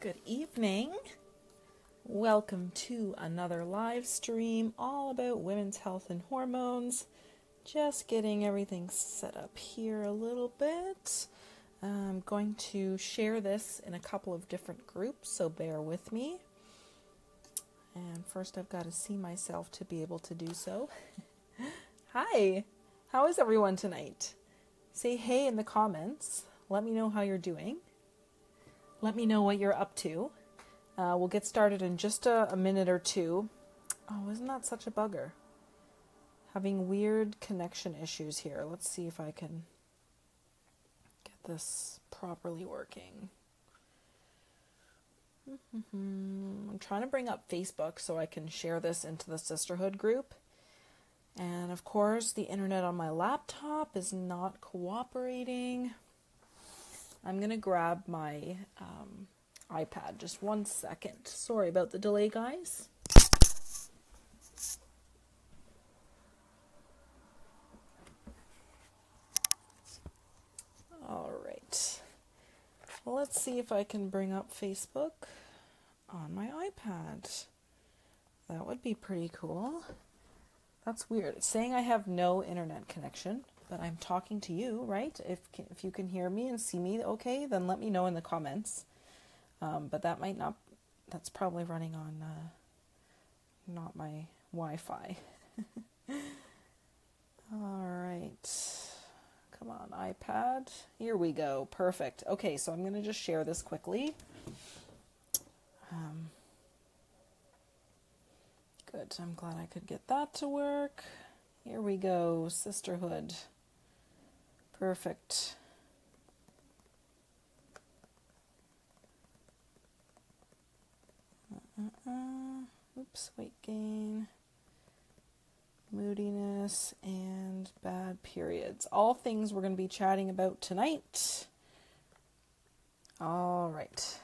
Good evening. Welcome to another live stream all about women's health and hormones. Just getting everything set up here a little bit. I'm going to share this in a couple of different groups, so bear with me. And first, I've got to see myself to be able to do so. Hi, how is everyone tonight? Say hey in the comments. Let me know how you're doing. Let me know what you're up to. Uh, we'll get started in just a, a minute or two. Oh, isn't that such a bugger? Having weird connection issues here. Let's see if I can get this properly working. I'm trying to bring up Facebook so I can share this into the sisterhood group. And of course, the internet on my laptop is not cooperating. I'm going to grab my um, iPad. Just one second. Sorry about the delay, guys. All right. Well, let's see if I can bring up Facebook on my iPad. That would be pretty cool. That's weird. It's saying I have no internet connection but I'm talking to you, right? If if you can hear me and see me, okay, then let me know in the comments. Um, but that might not. That's probably running on uh, not my Wi-Fi. All right. Come on, iPad. Here we go. Perfect. Okay, so I'm going to just share this quickly. Um, good. I'm glad I could get that to work. Here we go. Sisterhood. Perfect. Uh-uh. Oops, weight gain, moodiness, and bad periods. All things we're going to be chatting about tonight. All right.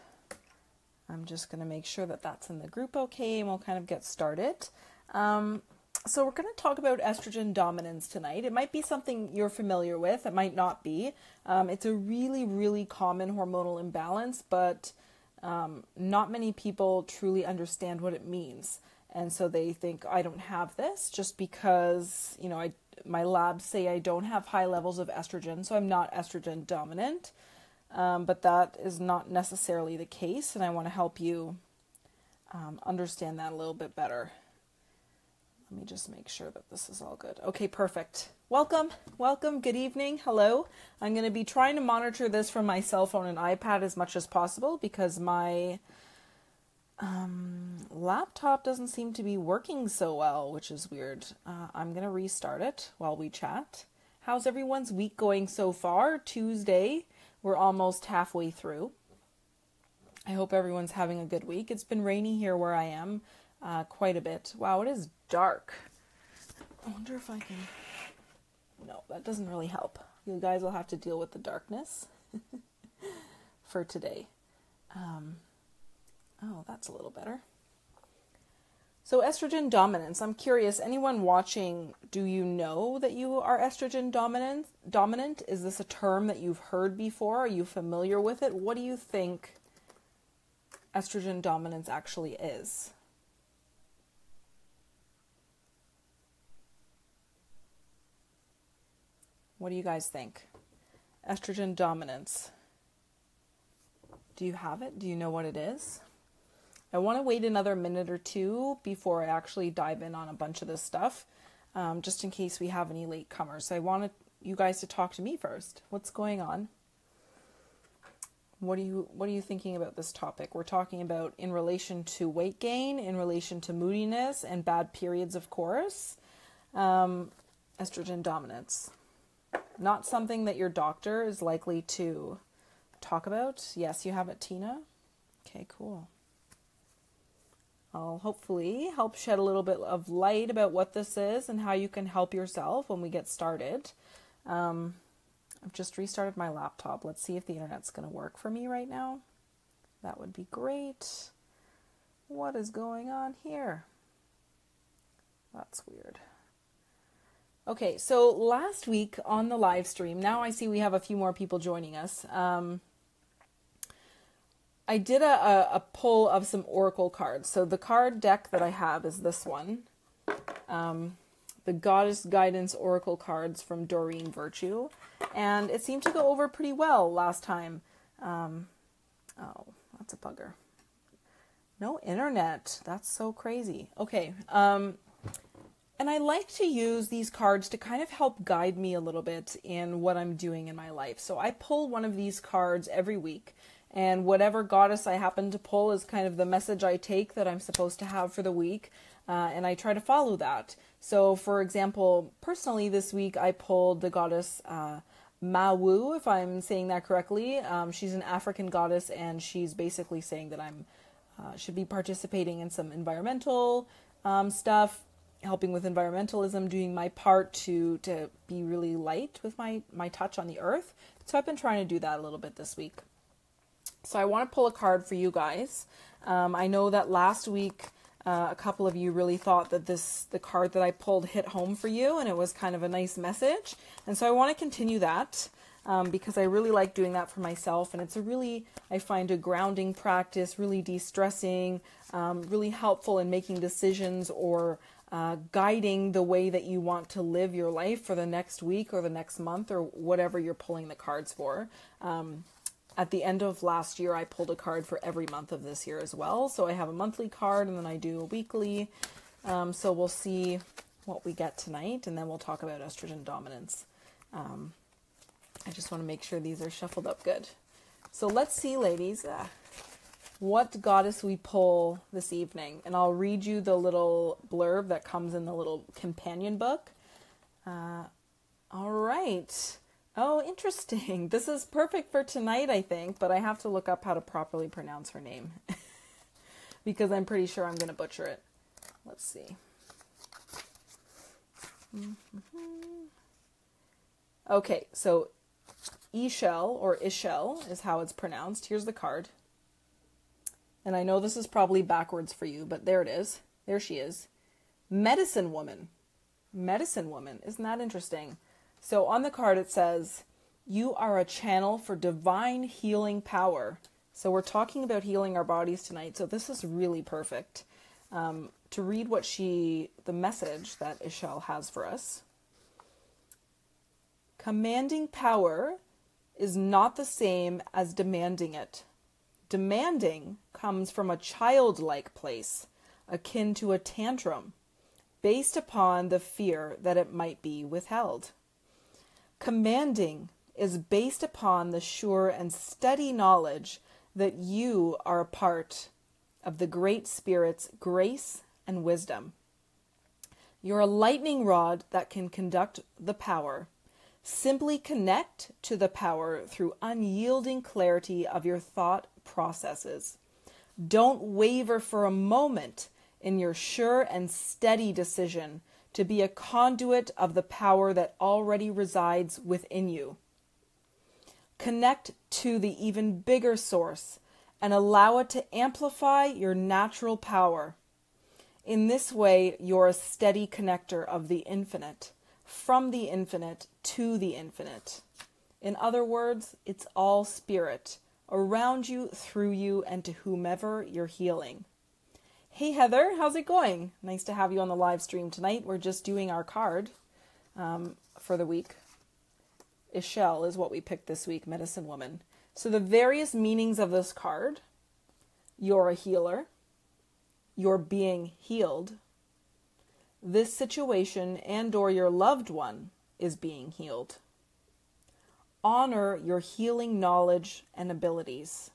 I'm just going to make sure that that's in the group okay, and we'll kind of get started. Um, so, we're going to talk about estrogen dominance tonight. It might be something you're familiar with, it might not be. Um, it's a really, really common hormonal imbalance, but um, not many people truly understand what it means. And so they think, I don't have this just because, you know, I, my labs say I don't have high levels of estrogen, so I'm not estrogen dominant. Um, but that is not necessarily the case, and I want to help you um, understand that a little bit better. Let me just make sure that this is all good. Okay, perfect. Welcome, welcome, good evening, hello. I'm going to be trying to monitor this from my cell phone and iPad as much as possible because my um, laptop doesn't seem to be working so well, which is weird. Uh, I'm going to restart it while we chat. How's everyone's week going so far? Tuesday, we're almost halfway through. I hope everyone's having a good week. It's been rainy here where I am uh, quite a bit. Wow, it is dark. I wonder if I can. No, that doesn't really help. You guys will have to deal with the darkness for today. Um, oh, that's a little better. So, estrogen dominance. I'm curious, anyone watching, do you know that you are estrogen dominant? Dominant? Is this a term that you've heard before? Are you familiar with it? What do you think estrogen dominance actually is? What do you guys think? Estrogen dominance. Do you have it? Do you know what it is? I want to wait another minute or two before I actually dive in on a bunch of this stuff, um, just in case we have any late comers. So I wanted you guys to talk to me first. What's going on? What are you What are you thinking about this topic? We're talking about in relation to weight gain, in relation to moodiness and bad periods, of course. Um, estrogen dominance. Not something that your doctor is likely to talk about. Yes, you have it, Tina. Okay, cool. I'll hopefully help shed a little bit of light about what this is and how you can help yourself when we get started. Um, I've just restarted my laptop. Let's see if the internet's going to work for me right now. That would be great. What is going on here? That's weird. Okay, so last week on the live stream, now I see we have a few more people joining us. Um, I did a, a, a, pull of some oracle cards. So the card deck that I have is this one. Um, the Goddess Guidance Oracle cards from Doreen Virtue. And it seemed to go over pretty well last time. Um, oh, that's a bugger. No internet. That's so crazy. Okay. Um, and I like to use these cards to kind of help guide me a little bit in what I'm doing in my life. So I pull one of these cards every week, and whatever goddess I happen to pull is kind of the message I take that I'm supposed to have for the week, uh, and I try to follow that. So, for example, personally, this week I pulled the goddess uh, Mawu, if I'm saying that correctly. Um, she's an African goddess, and she's basically saying that I'm uh, should be participating in some environmental um, stuff helping with environmentalism, doing my part to to be really light with my my touch on the earth. So I've been trying to do that a little bit this week. So I want to pull a card for you guys. Um, I know that last week uh, a couple of you really thought that this the card that I pulled hit home for you, and it was kind of a nice message. And so I want to continue that. Um, because I really like doing that for myself, and it's a really I find a grounding practice, really de-stressing, um, really helpful in making decisions or uh, guiding the way that you want to live your life for the next week or the next month or whatever you're pulling the cards for. Um, at the end of last year, I pulled a card for every month of this year as well. So I have a monthly card and then I do a weekly. Um, so we'll see what we get tonight and then we'll talk about estrogen dominance. Um, I just want to make sure these are shuffled up good. So let's see, ladies. Uh, what goddess we pull this evening. And I'll read you the little blurb that comes in the little companion book. Uh, all right. Oh, interesting. This is perfect for tonight, I think, but I have to look up how to properly pronounce her name because I'm pretty sure I'm going to butcher it. Let's see. Mm-hmm. Okay, so Ixchel or Ixchel is how it's pronounced. Here's the card. And I know this is probably backwards for you, but there it is. There she is. Medicine woman. Medicine woman. Isn't that interesting? So on the card it says, You are a channel for divine healing power. So we're talking about healing our bodies tonight. So this is really perfect. Um, to read what she, the message that Ixchel has for us. Commanding power is not the same as demanding it. Demanding comes from a childlike place, akin to a tantrum, based upon the fear that it might be withheld. Commanding is based upon the sure and steady knowledge that you are a part of the Great Spirit's grace and wisdom. You're a lightning rod that can conduct the power. Simply connect to the power through unyielding clarity of your thought processes. Don't waver for a moment in your sure and steady decision to be a conduit of the power that already resides within you. Connect to the even bigger source and allow it to amplify your natural power. In this way, you're a steady connector of the infinite, from the infinite to the infinite. In other words, it's all spirit around you, through you, and to whomever you're healing. Hey Heather, how's it going? Nice to have you on the live stream tonight. We're just doing our card um, for the week. Ixchel is what we picked this week, Medicine Woman. So the various meanings of this card you're a healer, you're being healed, this situation and or your loved one is being healed honor your healing knowledge and abilities.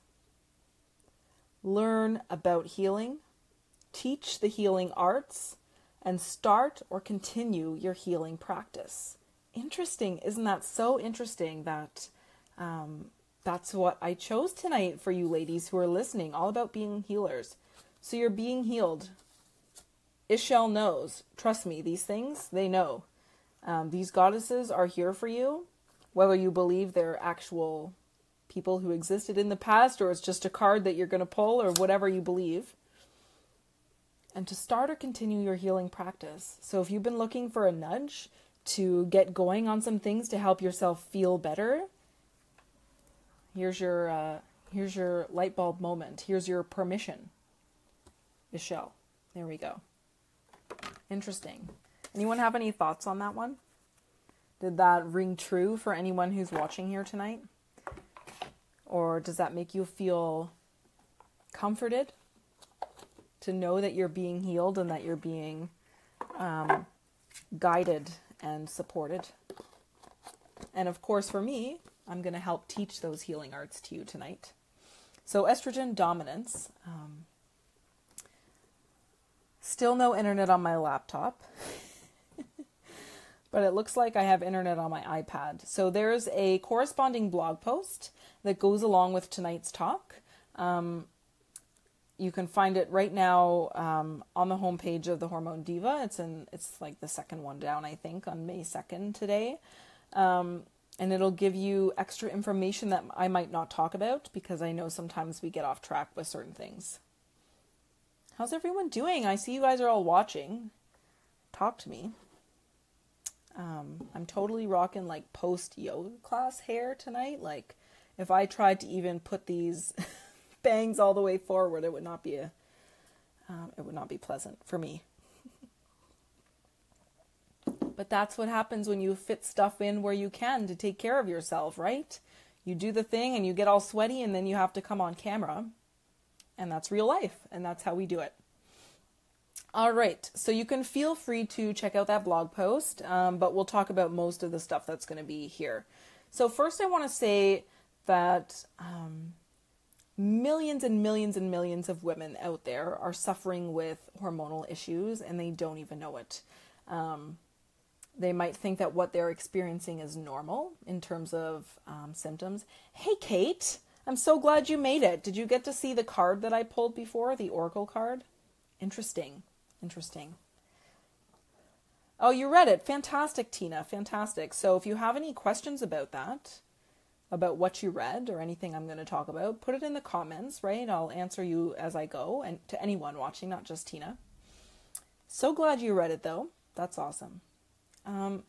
Learn about healing, teach the healing arts, and start or continue your healing practice. Interesting, isn't that so interesting that um, that's what I chose tonight for you ladies who are listening, all about being healers. So you're being healed. Ixchel knows. Trust me, these things, they know. Um, these goddesses are here for you whether you believe they're actual people who existed in the past or it's just a card that you're going to pull or whatever you believe. And to start or continue your healing practice. So if you've been looking for a nudge to get going on some things to help yourself feel better, here's your uh, Here's your light bulb moment. Here's your permission. Ixchel. There we go. Interesting. Anyone have any thoughts on that one? Did that ring true for anyone who's watching here tonight? Or does that make you feel comforted to know that you're being healed and that you're being um, guided and supported? And of course, for me, I'm going to help teach those healing arts to you tonight. So, estrogen dominance. Um, still no internet on my laptop. but it looks like I have internet on my iPad. So there's a corresponding blog post that goes along with tonight's talk. Um, you can find it right now um, on the homepage of the Hormone Diva. It's in it's like the second one down, I think, on May second today. Um, and it'll give you extra information that I might not talk about because I know sometimes we get off track with certain things. How's everyone doing? I see you guys are all watching. Talk to me. Um, I'm totally rocking like post yoga class hair tonight. Like, if I tried to even put these bangs all the way forward, it would not be a, um, it would not be pleasant for me. But that's what happens when you fit stuff in where you can to take care of yourself, right? You do the thing and you get all sweaty and then you have to come on camera. And that's real life, and that's how we do it. All right, so you can feel free to check out that blog post, um, but we'll talk about most of the stuff that's going to be here. So, first, I want to say that um, millions and millions and millions of women out there are suffering with hormonal issues and they don't even know it. Um, they might think that what they're experiencing is normal in terms of um, symptoms. Hey, Kate, I'm so glad you made it. Did you get to see the card that I pulled before, the Oracle card? Interesting. Interesting. Oh, you read it. Fantastic, Tina. Fantastic. So if you have any questions about that, about what you read or anything I'm going to talk about, put it in the comments, right? I'll answer you as I go and to anyone watching, not just Tina. So glad you read it though. That's awesome. Um,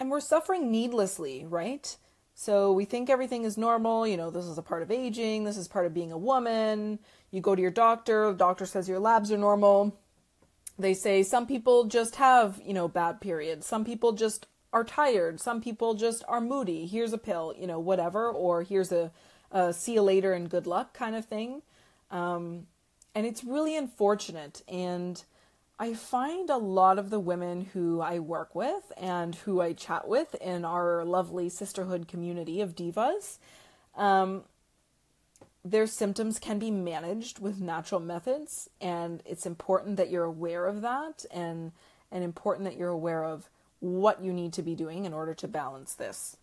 and we're suffering needlessly, right? So we think everything is normal. You know, this is a part of aging. This is part of being a woman. You go to your doctor. The doctor says your labs are normal. They say some people just have, you know, bad periods. Some people just are tired. Some people just are moody. Here's a pill, you know, whatever. Or here's a, a see you later and good luck kind of thing. Um, and it's really unfortunate. And I find a lot of the women who I work with and who I chat with in our lovely sisterhood community of divas, um, their symptoms can be managed with natural methods, and it's important that you're aware of that, and and important that you're aware of what you need to be doing in order to balance this.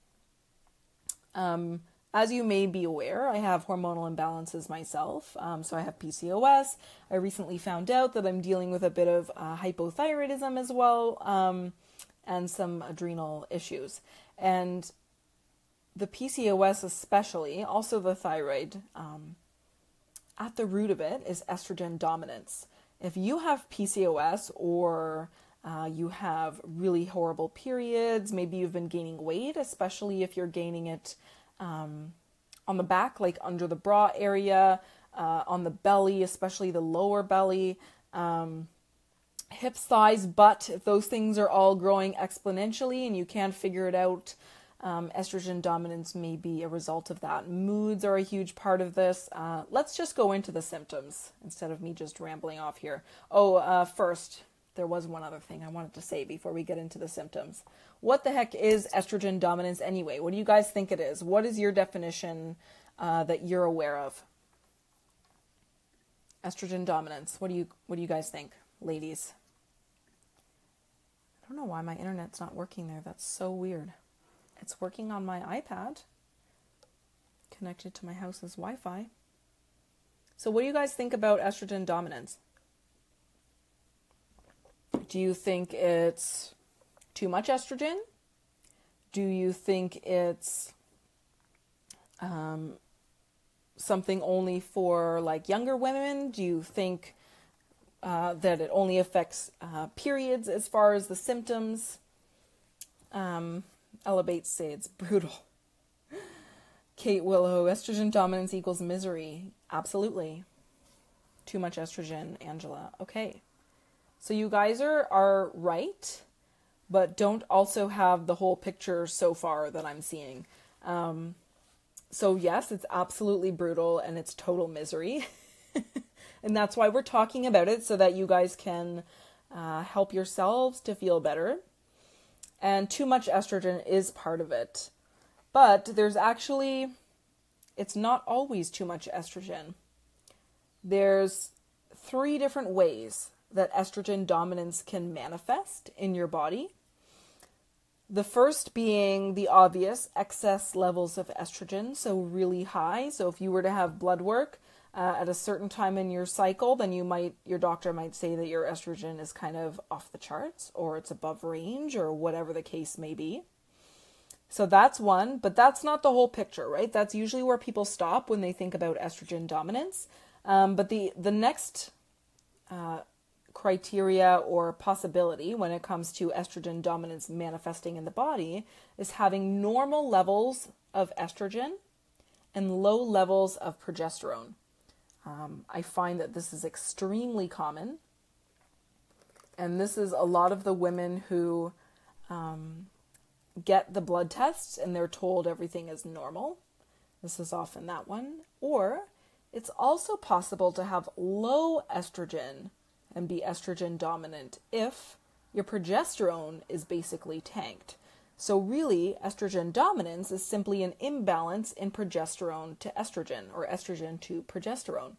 Um, as you may be aware, I have hormonal imbalances myself. Um, so I have PCOS. I recently found out that I'm dealing with a bit of uh, hypothyroidism as well, um, and some adrenal issues. And the PCOS, especially, also the thyroid, um, at the root of it is estrogen dominance. If you have PCOS or uh, you have really horrible periods, maybe you've been gaining weight, especially if you're gaining it um, on the back, like under the bra area, uh, on the belly, especially the lower belly, um, hips, thighs, butt. If those things are all growing exponentially and you can't figure it out, um, estrogen dominance may be a result of that. Moods are a huge part of this. Uh, let's just go into the symptoms instead of me just rambling off here. Oh, uh, first, there was one other thing I wanted to say before we get into the symptoms. What the heck is estrogen dominance anyway? What do you guys think it is? What is your definition uh, that you're aware of? Estrogen dominance. What do you What do you guys think, ladies? I don't know why my internet's not working there. That's so weird. It's working on my iPad, connected to my house's Wi-Fi. So, what do you guys think about estrogen dominance? Do you think it's too much estrogen? Do you think it's um, something only for like younger women? Do you think uh, that it only affects uh, periods as far as the symptoms? Um, Elevates say it's brutal. Kate Willow, estrogen dominance equals misery. Absolutely. Too much estrogen, Angela. Okay. So you guys are, are right, but don't also have the whole picture so far that I'm seeing. Um, so, yes, it's absolutely brutal and it's total misery. and that's why we're talking about it so that you guys can uh, help yourselves to feel better. And too much estrogen is part of it. But there's actually, it's not always too much estrogen. There's three different ways that estrogen dominance can manifest in your body. The first being the obvious excess levels of estrogen, so really high. So if you were to have blood work uh, at a certain time in your cycle, then you might your doctor might say that your estrogen is kind of off the charts or it's above range or whatever the case may be. So that's one, but that's not the whole picture, right? That's usually where people stop when they think about estrogen dominance. Um, but the the next uh, criteria or possibility when it comes to estrogen dominance manifesting in the body is having normal levels of estrogen and low levels of progesterone. Um, I find that this is extremely common. And this is a lot of the women who um, get the blood tests and they're told everything is normal. This is often that one. Or it's also possible to have low estrogen and be estrogen dominant if your progesterone is basically tanked. So, really, estrogen dominance is simply an imbalance in progesterone to estrogen or estrogen to progesterone.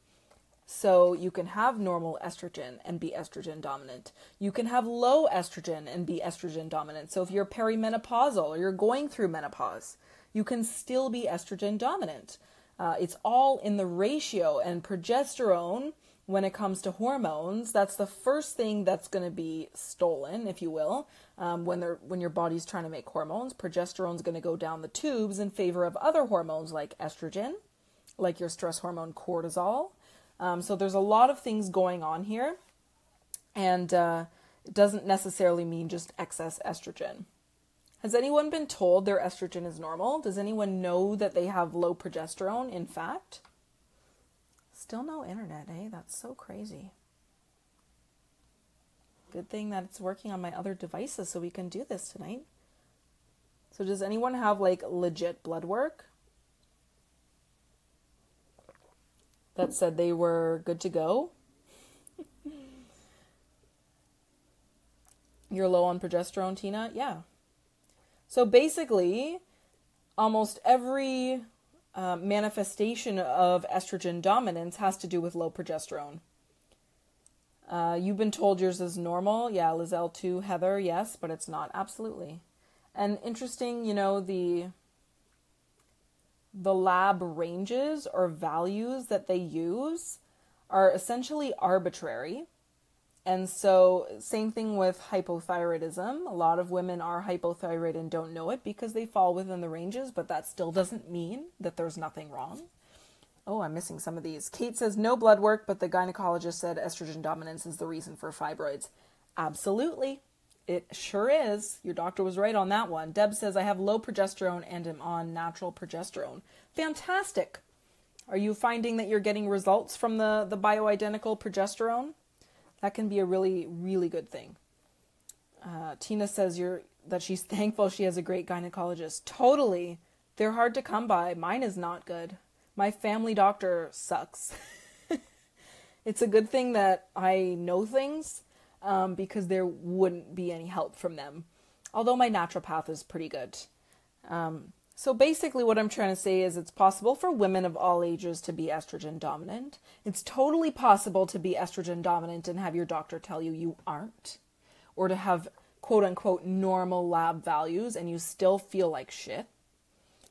So, you can have normal estrogen and be estrogen dominant. You can have low estrogen and be estrogen dominant. So, if you're perimenopausal or you're going through menopause, you can still be estrogen dominant. Uh, it's all in the ratio, and progesterone when it comes to hormones, that's the first thing that's going to be stolen, if you will. Um, when they're when your body's trying to make hormones, progesterone's going to go down the tubes in favor of other hormones like estrogen, like your stress hormone cortisol. Um, so there's a lot of things going on here, and uh, it doesn't necessarily mean just excess estrogen. Has anyone been told their estrogen is normal? Does anyone know that they have low progesterone? In fact. Still no internet, eh? That's so crazy. Good thing that it's working on my other devices so we can do this tonight. So, does anyone have like legit blood work that said they were good to go? You're low on progesterone, Tina? Yeah. So basically, almost every uh, manifestation of estrogen dominance has to do with low progesterone. Uh, you've been told yours is normal. Yeah, Lizelle too. Heather, yes, but it's not. Absolutely. And interesting, you know, the the lab ranges or values that they use are essentially arbitrary. And so, same thing with hypothyroidism. A lot of women are hypothyroid and don't know it because they fall within the ranges, but that still doesn't mean that there's nothing wrong. Oh, I'm missing some of these. Kate says no blood work, but the gynecologist said estrogen dominance is the reason for fibroids. Absolutely. It sure is. Your doctor was right on that one. Deb says I have low progesterone and am on natural progesterone. Fantastic. Are you finding that you're getting results from the, the bioidentical progesterone? that can be a really really good thing. Uh, Tina says you're that she's thankful she has a great gynecologist. Totally, they're hard to come by. Mine is not good. My family doctor sucks. it's a good thing that I know things um, because there wouldn't be any help from them. Although my naturopath is pretty good. Um, so basically, what I'm trying to say is it's possible for women of all ages to be estrogen dominant. It's totally possible to be estrogen dominant and have your doctor tell you you aren't, or to have quote unquote normal lab values and you still feel like shit.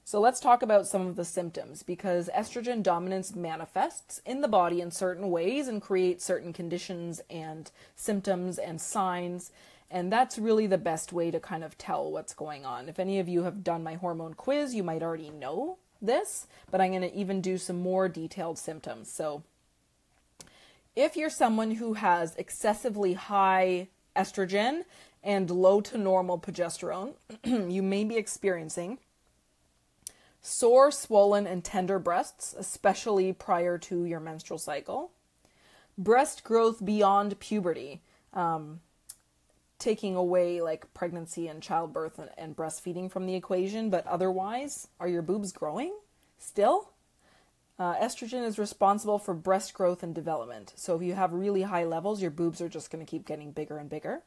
So let's talk about some of the symptoms because estrogen dominance manifests in the body in certain ways and creates certain conditions and symptoms and signs and that's really the best way to kind of tell what's going on. If any of you have done my hormone quiz, you might already know this, but I'm going to even do some more detailed symptoms. So, if you're someone who has excessively high estrogen and low to normal progesterone, you may be experiencing sore, swollen, and tender breasts, especially prior to your menstrual cycle, breast growth beyond puberty, um, taking away like pregnancy and childbirth and, and breastfeeding from the equation, but otherwise, are your boobs growing still? Uh, estrogen is responsible for breast growth and development. So if you have really high levels, your boobs are just going to keep getting bigger and bigger.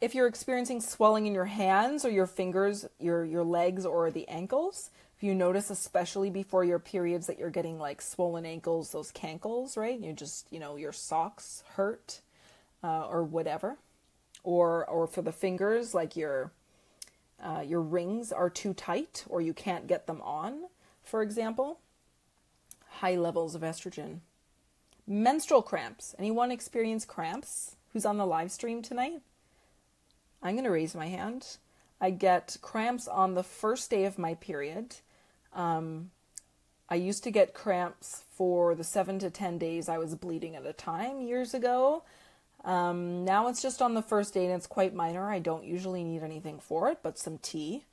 If you're experiencing swelling in your hands or your fingers, your your legs or the ankles, if you notice especially before your periods that you're getting like swollen ankles, those cankles, right? You just, you know, your socks hurt uh, or whatever. Or or for the fingers like your uh, your rings are too tight or you can't get them on, for example high levels of estrogen. Menstrual cramps. Anyone experience cramps who's on the live stream tonight? I'm going to raise my hand. I get cramps on the first day of my period. Um, I used to get cramps for the seven to 10 days I was bleeding at a time years ago. Um, now it's just on the first day and it's quite minor. I don't usually need anything for it, but some tea.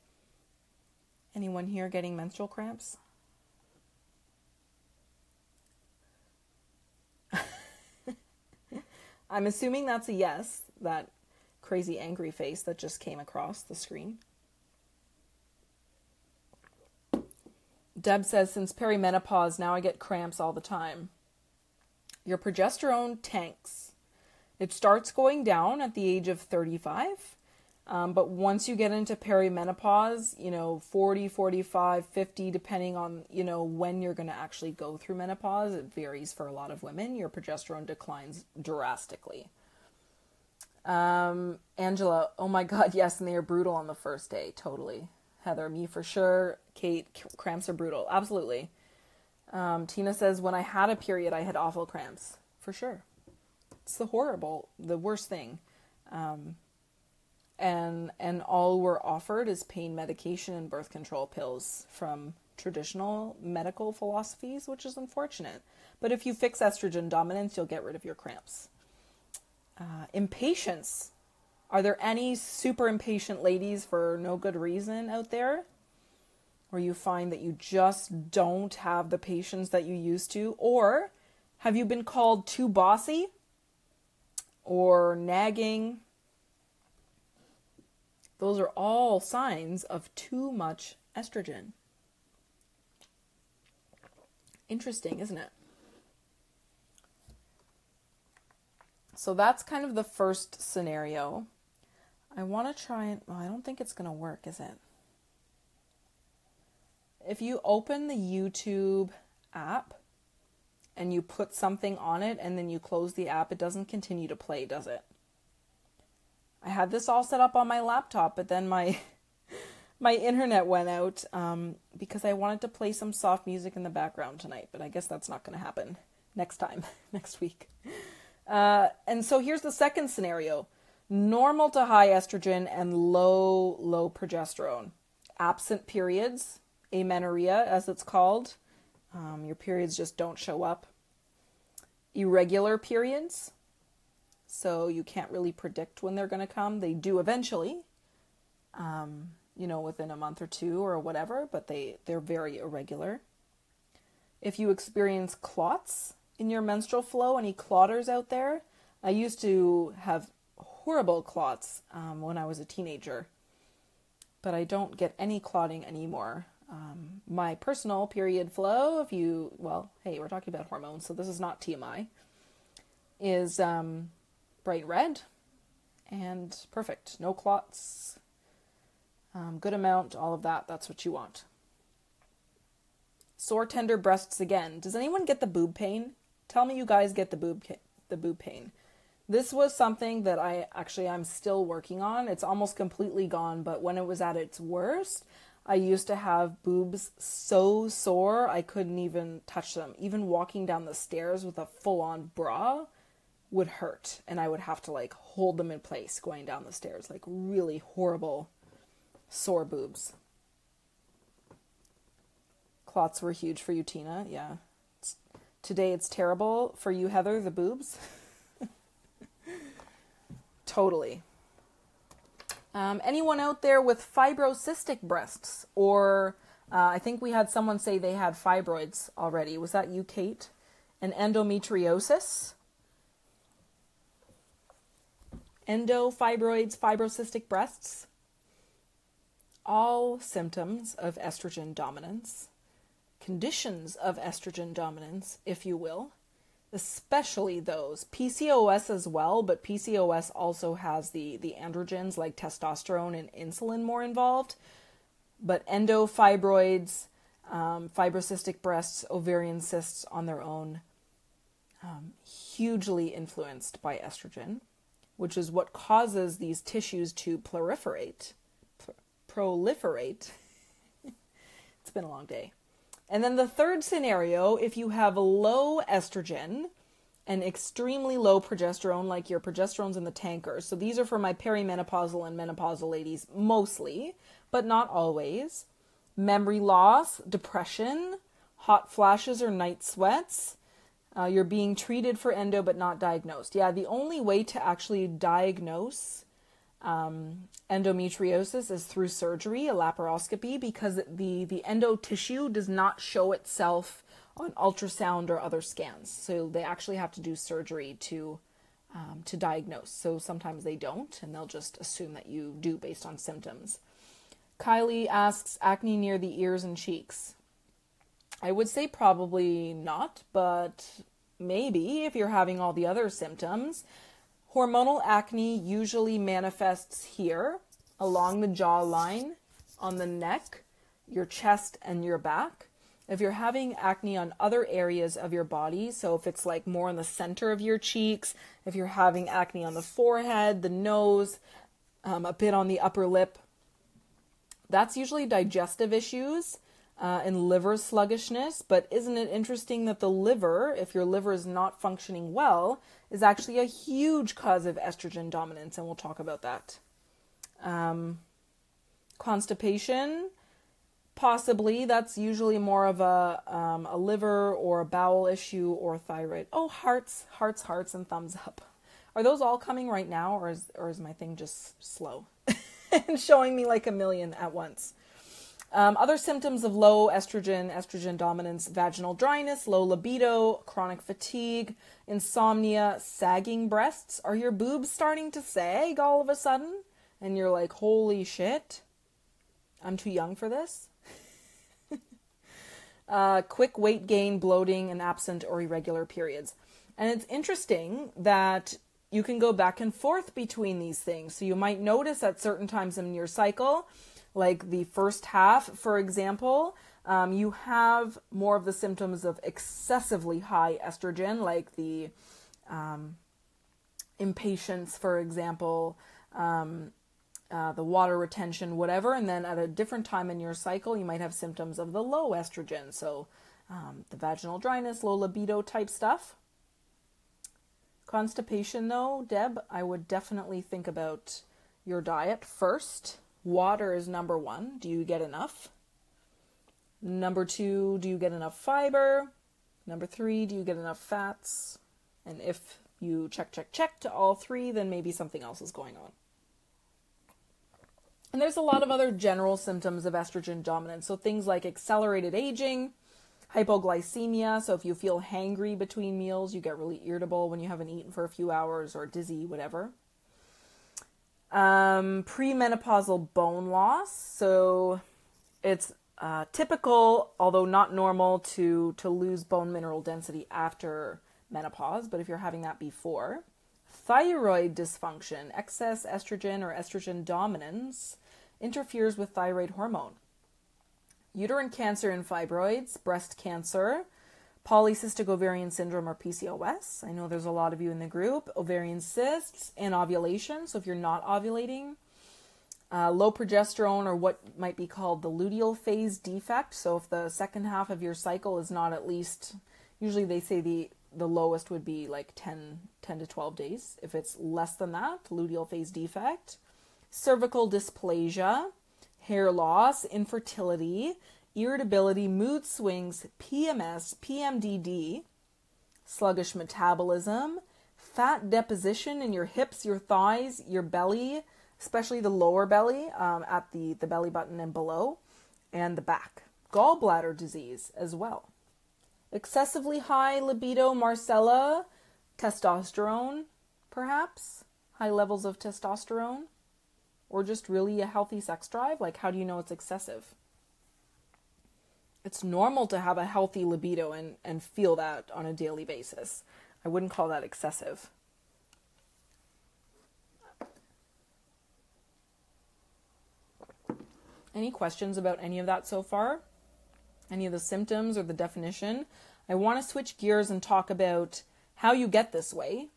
Anyone here getting menstrual cramps? I'm assuming that's a yes, that crazy angry face that just came across the screen. Deb says, since perimenopause, now I get cramps all the time. Your progesterone tanks. It starts going down at the age of 35 um, but once you get into perimenopause, you know, 40, 45, 50, depending on, you know, when you're going to actually go through menopause, it varies for a lot of women. Your progesterone declines drastically. Um, Angela, oh my God, yes, and they are brutal on the first day. Totally. Heather, me for sure. Kate, cramps are brutal. Absolutely. Um, Tina says, when I had a period, I had awful cramps. For sure. It's the horrible, the worst thing. Um, and and all we're offered is pain medication and birth control pills from traditional medical philosophies, which is unfortunate. But if you fix estrogen dominance, you'll get rid of your cramps. Uh, impatience. Are there any super impatient ladies for no good reason out there? Where you find that you just don't have the patience that you used to? Or have you been called too bossy or nagging those are all signs of too much estrogen. Interesting, isn't it? So that's kind of the first scenario. I want to try and, well, I don't think it's going to work, is it? If you open the YouTube app and you put something on it and then you close the app, it doesn't continue to play, does it? I had this all set up on my laptop, but then my my internet went out um, because I wanted to play some soft music in the background tonight. But I guess that's not going to happen next time, next week. Uh, and so here's the second scenario: normal to high estrogen and low low progesterone, absent periods, amenorrhea as it's called. Um, your periods just don't show up. Irregular periods, so you can't really predict when they're going to come. They do eventually, um, you know, within a month or two or whatever, but they, they're very irregular. If you experience clots in your menstrual flow, any clotters out there, I used to have horrible clots um, when I was a teenager, but I don't get any clotting anymore. Um, my personal period flow, if you, well, hey, we're talking about hormones, so this is not TMI, is um, bright red and perfect. No clots, um, good amount, all of that. That's what you want. Sore, tender breasts again. Does anyone get the boob pain? Tell me you guys get the boob the boob pain. This was something that I actually I'm still working on. It's almost completely gone, but when it was at its worst, I used to have boobs so sore I couldn't even touch them. Even walking down the stairs with a full-on bra would hurt and I would have to like hold them in place going down the stairs, like really horrible sore boobs. Clots were huge for you, Tina. Yeah. Today it's terrible for you, Heather, the boobs. totally. Um, anyone out there with fibrocystic breasts or Uh, I think we had someone say they had fibroids already. Was that you, Kate? And endometriosis? Endofibroids, fibrocystic breasts? All symptoms of estrogen dominance, conditions of estrogen dominance, if you will, especially those PCOS as well, but PCOS also has the the androgens like testosterone and insulin more involved. But endofibroids, um, fibrocystic breasts, ovarian cysts on their own, um, hugely influenced by estrogen, which is what causes these tissues to proliferate. Pr- proliferate. it's been a long day. And then the third scenario, if you have low estrogen and extremely low progesterone, like your progesterone's in the tanker. So these are for my perimenopausal and menopausal ladies mostly, but not always. Memory loss, depression, hot flashes or night sweats. Uh, you're being treated for endo but not diagnosed. Yeah, the only way to actually diagnose um, endometriosis is through surgery, a laparoscopy, because the, the endo tissue does not show itself on ultrasound or other scans. So they actually have to do surgery to um, to diagnose. So sometimes they don't, and they'll just assume that you do based on symptoms. Kylie asks acne near the ears and cheeks. I would say probably not, but maybe if you're having all the other symptoms. Hormonal acne usually manifests here along the jawline, on the neck, your chest, and your back. If you're having acne on other areas of your body, so if it's like more in the center of your cheeks, if you're having acne on the forehead, the nose, um, a bit on the upper lip, that's usually digestive issues uh, and liver sluggishness. But isn't it interesting that the liver, if your liver is not functioning well, is actually a huge cause of estrogen dominance, and we'll talk about that. Um, constipation, possibly that's usually more of a um, a liver or a bowel issue or thyroid. Oh, hearts, hearts, hearts, and thumbs up. Are those all coming right now, or is or is my thing just slow and showing me like a million at once? Um, other symptoms of low estrogen, estrogen dominance, vaginal dryness, low libido, chronic fatigue, insomnia, sagging breasts. Are your boobs starting to sag all of a sudden? And you're like, holy shit, I'm too young for this? uh, quick weight gain, bloating, and absent or irregular periods. And it's interesting that you can go back and forth between these things. So you might notice at certain times in your cycle, like the first half, for example, um, you have more of the symptoms of excessively high estrogen, like the um, impatience, for example, um, uh, the water retention, whatever. And then at a different time in your cycle, you might have symptoms of the low estrogen. So um, the vaginal dryness, low libido type stuff. Constipation, though, Deb, I would definitely think about your diet first. Water is number one. Do you get enough? Number two, do you get enough fiber? Number three, do you get enough fats? And if you check, check, check to all three, then maybe something else is going on. And there's a lot of other general symptoms of estrogen dominance. So things like accelerated aging, hypoglycemia. So if you feel hangry between meals, you get really irritable when you haven't eaten for a few hours or dizzy, whatever. Um, premenopausal bone loss. So it's uh, typical, although not normal, to to lose bone mineral density after menopause. But if you're having that before, thyroid dysfunction, excess estrogen or estrogen dominance, interferes with thyroid hormone. Uterine cancer and fibroids, breast cancer, polycystic ovarian syndrome or PCOS. I know there's a lot of you in the group. Ovarian cysts anovulation. So if you're not ovulating, uh, low progesterone, or what might be called the luteal phase defect. So, if the second half of your cycle is not at least, usually they say the the lowest would be like 10, 10 to 12 days. If it's less than that, luteal phase defect, cervical dysplasia, hair loss, infertility, irritability, mood swings, PMS, PMDD, sluggish metabolism, fat deposition in your hips, your thighs, your belly, especially the lower belly um, at the, the belly button and below, and the back. gallbladder disease as well. Excessively high libido, Marcella, testosterone, perhaps, high levels of testosterone, or just really a healthy sex drive. Like, how do you know it's excessive? It's normal to have a healthy libido and, and feel that on a daily basis. I wouldn't call that excessive. Any questions about any of that so far? Any of the symptoms or the definition? I want to switch gears and talk about how you get this way.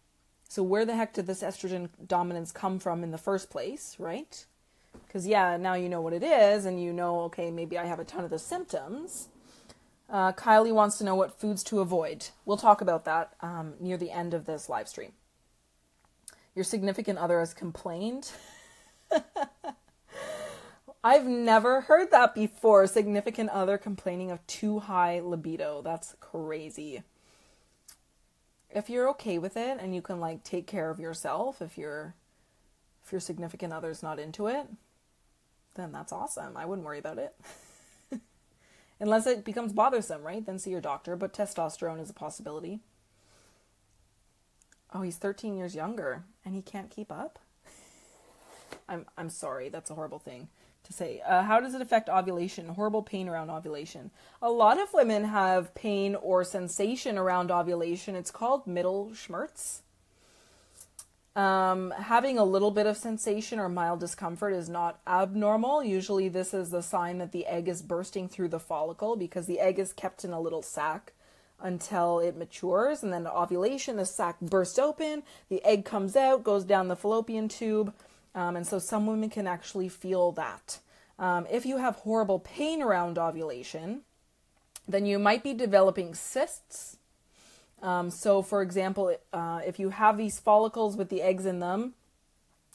So, where the heck did this estrogen dominance come from in the first place, right? Because, yeah, now you know what it is, and you know, okay, maybe I have a ton of the symptoms. Uh, Kylie wants to know what foods to avoid. We'll talk about that um, near the end of this live stream. Your significant other has complained. I've never heard that before. Significant other complaining of too high libido. That's crazy. If you're okay with it and you can like take care of yourself if your if your significant other's not into it, then that's awesome. I wouldn't worry about it. Unless it becomes bothersome, right? Then see your doctor, but testosterone is a possibility. Oh, he's 13 years younger and he can't keep up? I'm I'm sorry, that's a horrible thing to say. Uh, how does it affect ovulation? Horrible pain around ovulation. A lot of women have pain or sensation around ovulation. It's called Mittelschmerz. Um, having a little bit of sensation or mild discomfort is not abnormal. Usually, this is the sign that the egg is bursting through the follicle because the egg is kept in a little sac until it matures. And then, the ovulation, the sac bursts open, the egg comes out, goes down the fallopian tube um, and so some women can actually feel that. Um, if you have horrible pain around ovulation, then you might be developing cysts. Um, so, for example, uh, if you have these follicles with the eggs in them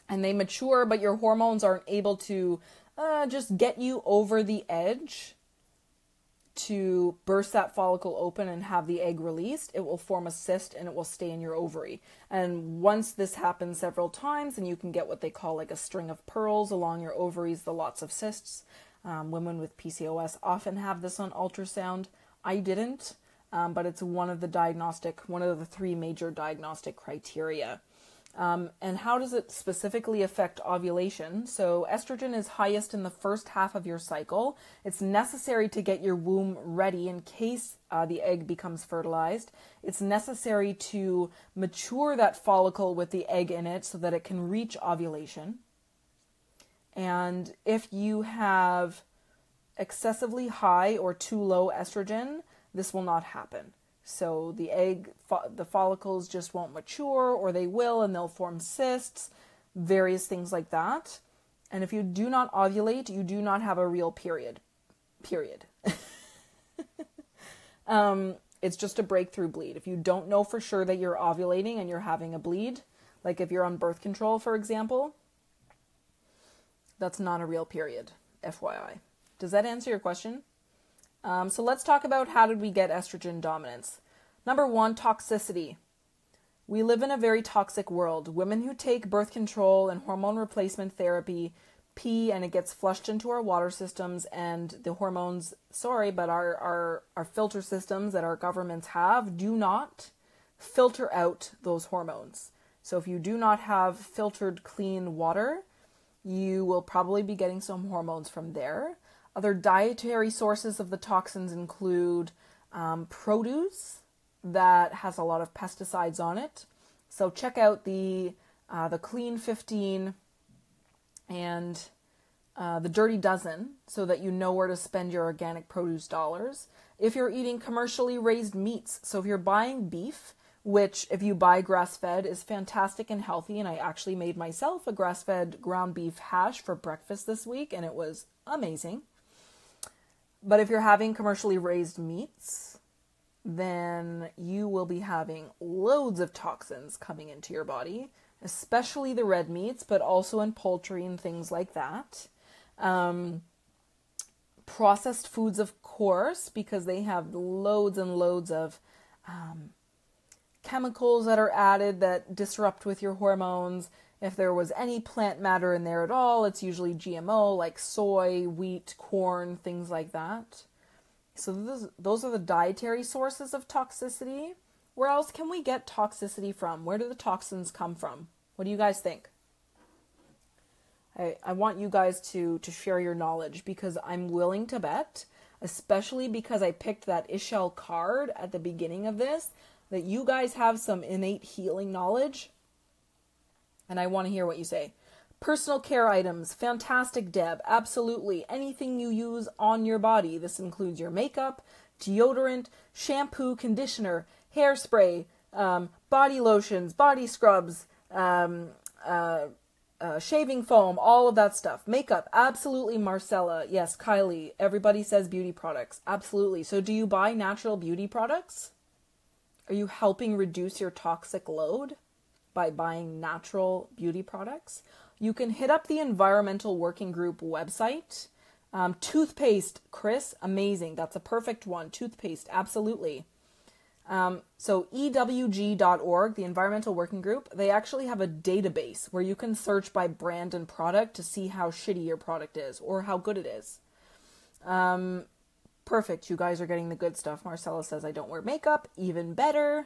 and they mature, but your hormones aren't able to uh, just get you over the edge, to burst that follicle open and have the egg released, it will form a cyst and it will stay in your ovary. And once this happens several times, and you can get what they call like a string of pearls along your ovaries, the lots of cysts. Um, women with PCOS often have this on ultrasound. I didn't, um, but it's one of the diagnostic, one of the three major diagnostic criteria. Um, and how does it specifically affect ovulation? So, estrogen is highest in the first half of your cycle. It's necessary to get your womb ready in case uh, the egg becomes fertilized. It's necessary to mature that follicle with the egg in it so that it can reach ovulation. And if you have excessively high or too low estrogen, this will not happen. So the egg, fo- the follicles just won't mature, or they will and they'll form cysts, various things like that. And if you do not ovulate, you do not have a real period. Period. um, it's just a breakthrough bleed. If you don't know for sure that you're ovulating and you're having a bleed, like if you're on birth control, for example, that's not a real period, FYI. Does that answer your question? Um, so let's talk about how did we get estrogen dominance. Number one, toxicity. We live in a very toxic world. Women who take birth control and hormone replacement therapy pee and it gets flushed into our water systems and the hormones, sorry, but our, our, our filter systems that our governments have do not filter out those hormones. So if you do not have filtered clean water, you will probably be getting some hormones from there. Other dietary sources of the toxins include um, produce that has a lot of pesticides on it. So check out the uh, the Clean 15 and uh, the Dirty Dozen so that you know where to spend your organic produce dollars. If you're eating commercially raised meats, so if you're buying beef, which if you buy grass fed is fantastic and healthy, and I actually made myself a grass fed ground beef hash for breakfast this week, and it was amazing. But if you're having commercially raised meats, then you will be having loads of toxins coming into your body, especially the red meats, but also in poultry and things like that. Um, processed foods, of course, because they have loads and loads of um, chemicals that are added that disrupt with your hormones if there was any plant matter in there at all, it's usually GMO, like soy, wheat, corn, things like that. So those, those are the dietary sources of toxicity. Where else can we get toxicity from? Where do the toxins come from? What do you guys think? I, I want you guys to, to share your knowledge because I'm willing to bet, especially because I picked that Ixchel card at the beginning of this, that you guys have some innate healing knowledge. And I want to hear what you say. Personal care items, fantastic, Deb. Absolutely. Anything you use on your body. This includes your makeup, deodorant, shampoo, conditioner, hairspray, um, body lotions, body scrubs, um, uh, uh, shaving foam, all of that stuff. Makeup, absolutely. Marcella, yes. Kylie, everybody says beauty products, absolutely. So, do you buy natural beauty products? Are you helping reduce your toxic load by buying natural beauty products? You can hit up the Environmental Working Group website. Um, toothpaste, Chris, amazing. That's a perfect one. Toothpaste, absolutely. Um, so EWG.org, the Environmental Working Group, they actually have a database where you can search by brand and product to see how shitty your product is or how good it is. Um, perfect. You guys are getting the good stuff. Marcella says I don't wear makeup. Even better.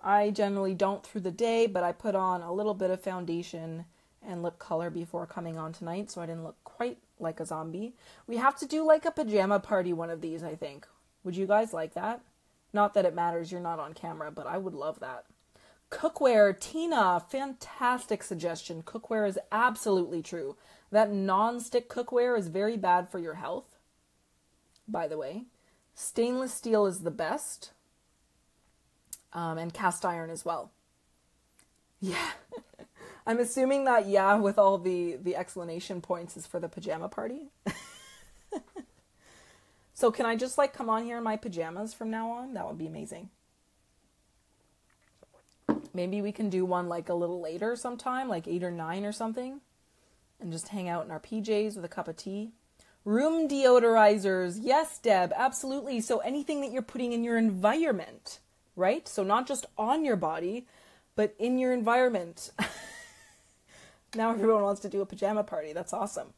I generally don't through the day, but I put on a little bit of foundation and lip color before coming on tonight, so I didn't look quite like a zombie. We have to do like a pajama party one of these, I think. Would you guys like that? Not that it matters, you're not on camera, but I would love that. Cookware, Tina, fantastic suggestion. Cookware is absolutely true. That non-stick cookware is very bad for your health, by the way. Stainless steel is the best, um, and cast iron as well. Yeah. I'm assuming that yeah, with all the the explanation points is for the pajama party. So can I just like come on here in my pajamas from now on? That would be amazing. Maybe we can do one like a little later sometime, like 8 or 9 or something, and just hang out in our PJs with a cup of tea. Room deodorizers. Yes, Deb, absolutely. So anything that you're putting in your environment, right? So not just on your body, but in your environment. now everyone wants to do a pajama party. That's awesome.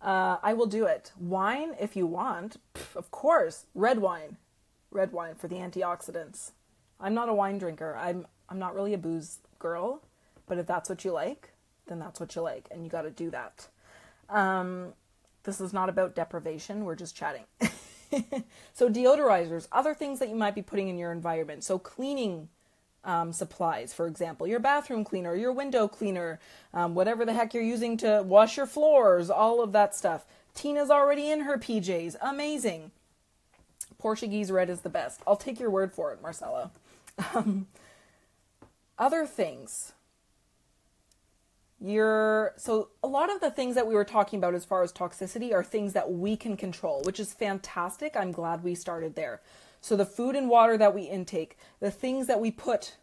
Uh, I will do it. Wine, if you want, Pff, of course. Red wine, red wine for the antioxidants. I'm not a wine drinker. I'm I'm not really a booze girl, but if that's what you like, then that's what you like, and you got to do that. Um, this is not about deprivation. We're just chatting. so deodorizers, other things that you might be putting in your environment. So cleaning um, supplies, for example, your bathroom cleaner, your window cleaner, um, whatever the heck you're using to wash your floors, all of that stuff. Tina's already in her PJs. Amazing. Portuguese red is the best. I'll take your word for it, Marcella. Um, other things. You're so a lot of the things that we were talking about as far as toxicity are things that we can control, which is fantastic. I'm glad we started there. So the food and water that we intake, the things that we put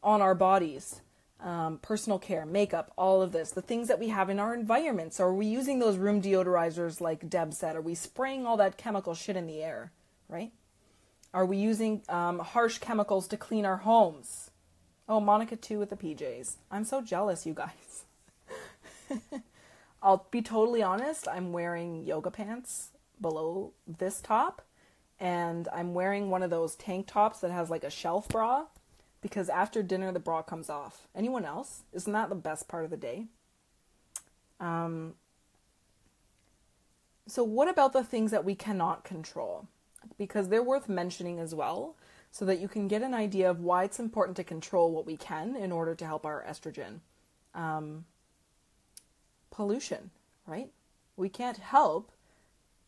on our bodies, um, personal care, makeup, all of this, the things that we have in our environments. Are we using those room deodorizers like Deb said? Are we spraying all that chemical shit in the air, right? Are we using um, harsh chemicals to clean our homes? Oh, Monica too with the PJs. I'm so jealous, you guys. I'll be totally honest, I'm wearing yoga pants below this top and I'm wearing one of those tank tops that has like a shelf bra because after dinner the bra comes off. Anyone else? Isn't that the best part of the day? Um, so, what about the things that we cannot control? Because they're worth mentioning as well, so that you can get an idea of why it's important to control what we can in order to help our estrogen. Um, pollution, right? We can't help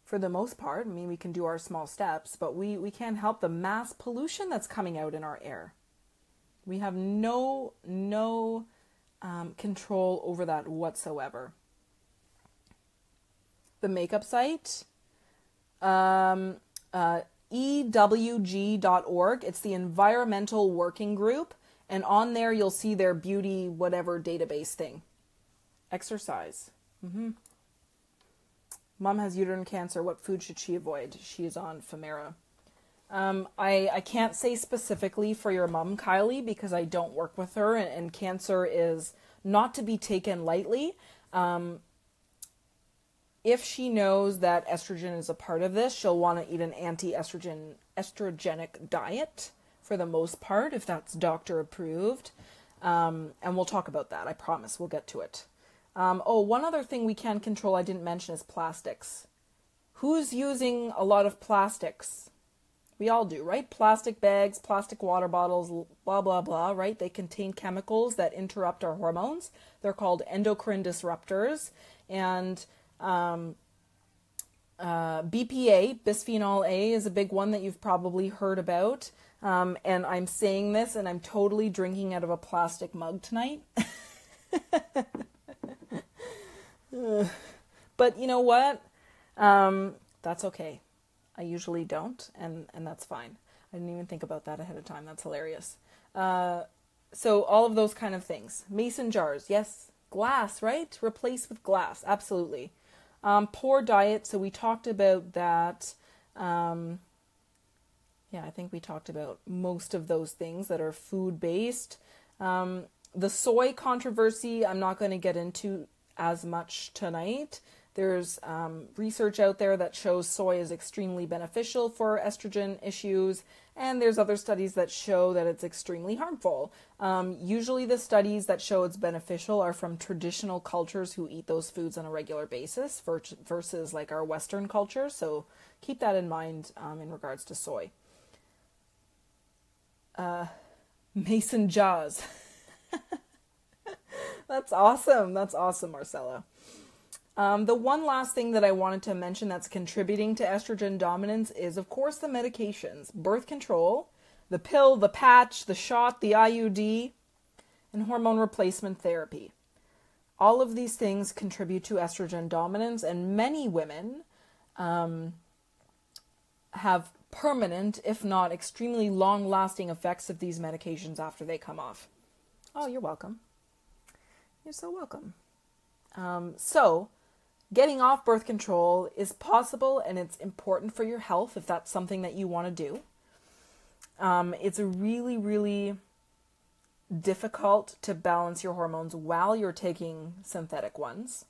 for the most part. I mean, we can do our small steps, but we, we can't help the mass pollution that's coming out in our air. We have no, no um, control over that whatsoever. The makeup site, um, uh, ewg.org, it's the Environmental Working Group, and on there you'll see their beauty whatever database thing. Exercise. Mm-hmm. Mom has uterine cancer. What food should she avoid? She is on Femara. Um, I, I can't say specifically for your mom, Kylie, because I don't work with her, and, and cancer is not to be taken lightly. Um, if she knows that estrogen is a part of this, she'll want to eat an anti-estrogen estrogenic diet for the most part, if that's doctor approved. Um, and we'll talk about that. I promise. We'll get to it. Um, oh, one other thing we can control I didn't mention is plastics. Who's using a lot of plastics? We all do, right? Plastic bags, plastic water bottles, blah, blah, blah, right? They contain chemicals that interrupt our hormones. They're called endocrine disruptors. And um, uh, BPA, bisphenol A, is a big one that you've probably heard about. Um, and I'm saying this and I'm totally drinking out of a plastic mug tonight. but you know what? Um, that's okay. I usually don't, and, and that's fine. I didn't even think about that ahead of time. That's hilarious. Uh, so, all of those kind of things. Mason jars, yes. Glass, right? Replace with glass, absolutely. Um, poor diet, so we talked about that. Um, yeah, I think we talked about most of those things that are food based. Um, the soy controversy, I'm not going to get into as much tonight. There's um, research out there that shows soy is extremely beneficial for estrogen issues, and there's other studies that show that it's extremely harmful. Um, usually, the studies that show it's beneficial are from traditional cultures who eat those foods on a regular basis versus like our Western culture. So keep that in mind um, in regards to soy. Uh, Mason Jaws. That's awesome. That's awesome, Marcella. Um, the one last thing that I wanted to mention that's contributing to estrogen dominance is, of course, the medications birth control, the pill, the patch, the shot, the IUD, and hormone replacement therapy. All of these things contribute to estrogen dominance, and many women um, have permanent, if not extremely long lasting effects of these medications after they come off. Oh, you're welcome. You're so welcome. Um, so, getting off birth control is possible and it's important for your health if that's something that you want to do. Um, it's really, really difficult to balance your hormones while you're taking synthetic ones.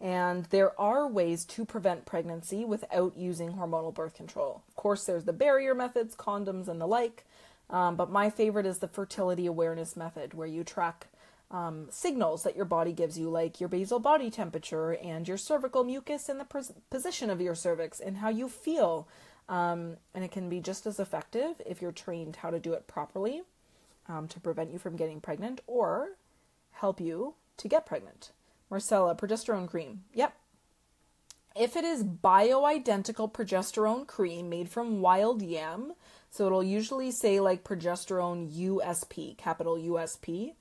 And there are ways to prevent pregnancy without using hormonal birth control. Of course, there's the barrier methods, condoms, and the like. Um, but my favorite is the fertility awareness method, where you track um, signals that your body gives you, like your basal body temperature and your cervical mucus and the pos- position of your cervix and how you feel. Um, and it can be just as effective if you're trained how to do it properly um, to prevent you from getting pregnant or help you to get pregnant. Marcella, progesterone cream. Yep. If it is bioidentical progesterone cream made from wild yam, so it'll usually say like progesterone USP, capital USP,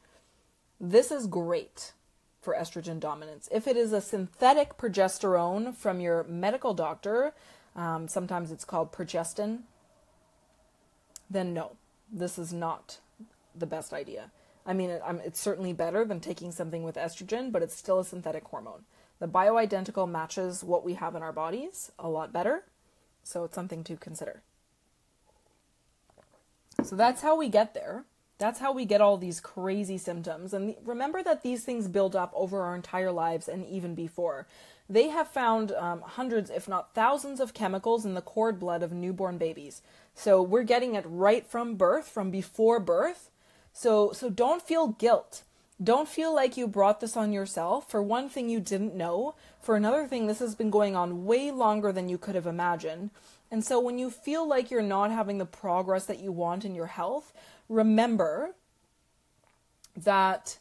this is great for estrogen dominance. If it is a synthetic progesterone from your medical doctor, um, sometimes it's called progestin, then no, this is not the best idea. I mean, it, um, it's certainly better than taking something with estrogen, but it's still a synthetic hormone. The bioidentical matches what we have in our bodies a lot better, so it's something to consider. So that's how we get there. That's how we get all these crazy symptoms. And remember that these things build up over our entire lives and even before. They have found um, hundreds, if not thousands, of chemicals in the cord blood of newborn babies. So we're getting it right from birth, from before birth. So, so don't feel guilt. Don't feel like you brought this on yourself. For one thing, you didn't know. For another thing, this has been going on way longer than you could have imagined. And so when you feel like you're not having the progress that you want in your health, remember that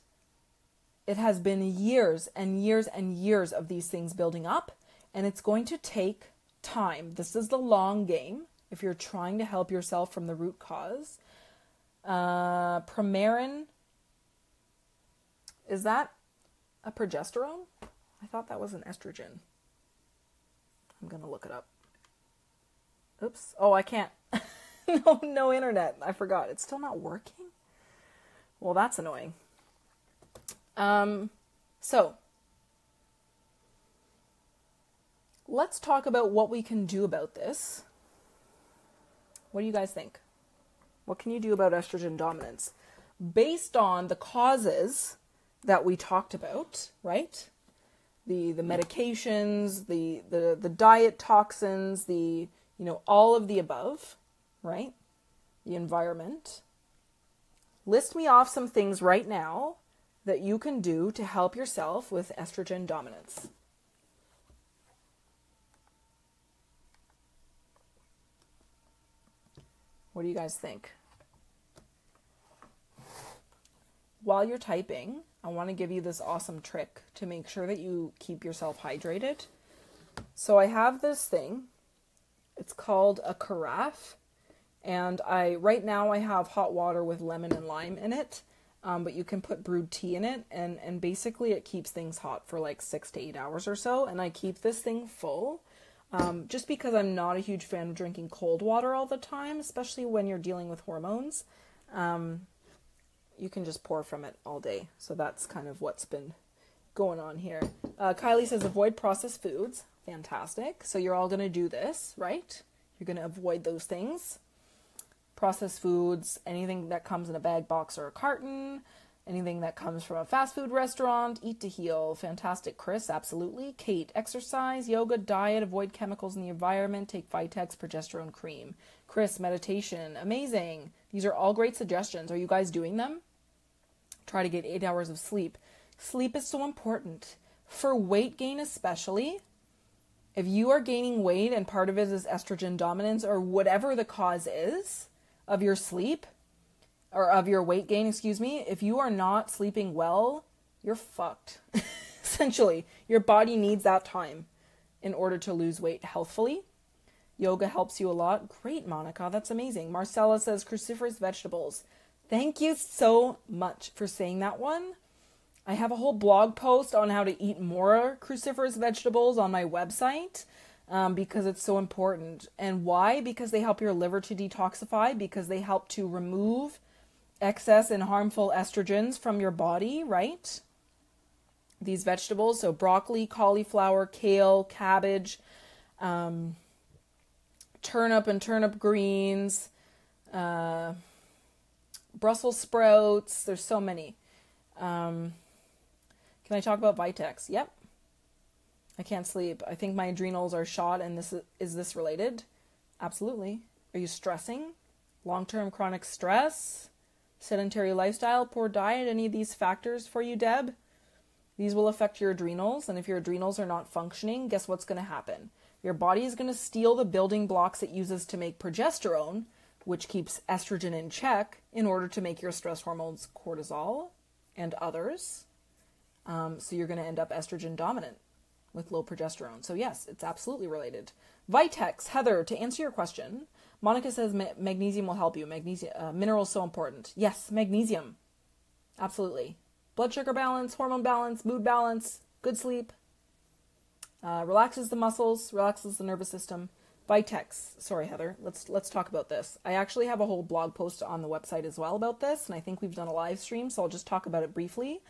it has been years and years and years of these things building up, and it's going to take time. This is the long game if you're trying to help yourself from the root cause. Uh, Premarin, is that a progesterone? I thought that was an estrogen. I'm going to look it up. Oops. Oh, I can't. no, no internet. I forgot. It's still not working. Well, that's annoying. Um, so let's talk about what we can do about this. What do you guys think? What can you do about estrogen dominance? Based on the causes that we talked about, right? the the medications, the the the diet toxins, the you know all of the above, right? The environment. List me off some things right now that you can do to help yourself with estrogen dominance. What do you guys think? While you're typing, I want to give you this awesome trick to make sure that you keep yourself hydrated. So I have this thing. It's called a carafe and I right now I have hot water with lemon and lime in it. Um, but you can put brewed tea in it and and basically it keeps things hot for like six to eight hours or so and i keep this thing full um, just because i'm not a huge fan of drinking cold water all the time especially when you're dealing with hormones um, you can just pour from it all day so that's kind of what's been going on here uh, kylie says avoid processed foods fantastic so you're all going to do this right you're going to avoid those things processed foods, anything that comes in a bag, box, or a carton, anything that comes from a fast food restaurant, eat to heal. Fantastic, Chris, absolutely. Kate, exercise, yoga, diet, avoid chemicals in the environment, take Vitex progesterone cream. Chris, meditation, amazing. These are all great suggestions. Are you guys doing them? Try to get eight hours of sleep. Sleep is so important. For weight gain, especially, if you are gaining weight and part of it is estrogen dominance or whatever the cause is, of your sleep or of your weight gain, excuse me, if you are not sleeping well, you're fucked. Essentially, your body needs that time in order to lose weight healthfully. Yoga helps you a lot. Great, Monica. That's amazing. Marcella says cruciferous vegetables. Thank you so much for saying that one. I have a whole blog post on how to eat more cruciferous vegetables on my website um, because it's so important. And why? Because they help your liver to detoxify, because they help to remove excess and harmful estrogens from your body, right? These vegetables, so broccoli, cauliflower, kale, cabbage, um, turnip and turnip greens, uh, Brussels sprouts. There's so many. Um, can I talk about Vitex? Yep. I can't sleep. I think my adrenals are shot and this is, is this related? Absolutely. Are you stressing? Long-term chronic stress? Sedentary lifestyle, poor diet, any of these factors for you, Deb? These will affect your adrenals, and if your adrenals are not functioning, guess what's going to happen? Your body is going to steal the building blocks it uses to make progesterone, which keeps estrogen in check, in order to make your stress hormones cortisol and others. Um, so you're going to end up estrogen dominant with low progesterone. So, yes, it's absolutely related. Vitex, Heather, to answer your question, Monica says ma- magnesium will help you. Magnesium, uh, minerals so important. Yes, magnesium. Absolutely. Blood sugar balance, hormone balance, mood balance, good sleep. Uh, relaxes the muscles, relaxes the nervous system. Vitex. Sorry, Heather. Let's let's talk about this. I actually have a whole blog post on the website as well about this, and I think we've done a live stream, so I'll just talk about it briefly.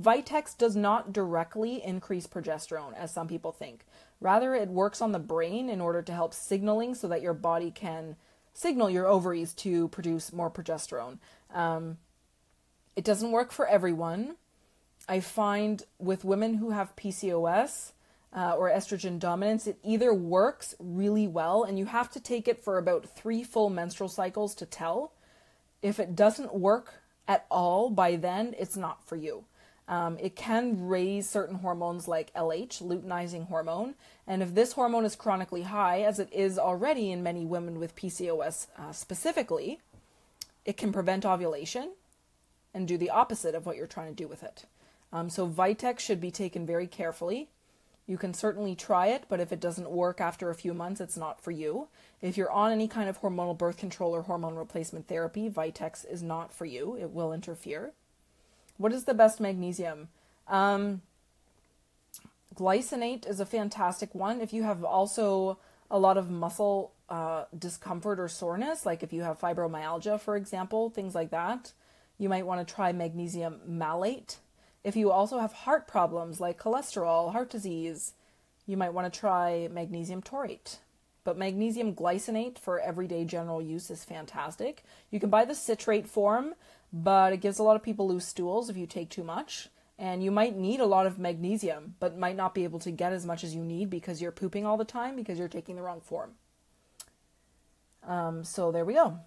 Vitex does not directly increase progesterone, as some people think. Rather, it works on the brain in order to help signaling so that your body can signal your ovaries to produce more progesterone. Um, it doesn't work for everyone. I find with women who have PCOS uh, or estrogen dominance, it either works really well, and you have to take it for about three full menstrual cycles to tell. If it doesn't work at all by then, it's not for you. Um, it can raise certain hormones like LH, luteinizing hormone. And if this hormone is chronically high, as it is already in many women with PCOS uh, specifically, it can prevent ovulation and do the opposite of what you're trying to do with it. Um, so, Vitex should be taken very carefully. You can certainly try it, but if it doesn't work after a few months, it's not for you. If you're on any kind of hormonal birth control or hormone replacement therapy, Vitex is not for you. It will interfere. What is the best magnesium? Um, glycinate is a fantastic one. If you have also a lot of muscle uh, discomfort or soreness, like if you have fibromyalgia, for example, things like that, you might want to try magnesium malate. If you also have heart problems like cholesterol, heart disease, you might want to try magnesium taurate. But magnesium glycinate for everyday general use is fantastic. You can buy the citrate form but it gives a lot of people loose stools if you take too much. and you might need a lot of magnesium, but might not be able to get as much as you need because you're pooping all the time because you're taking the wrong form. Um, so there we go.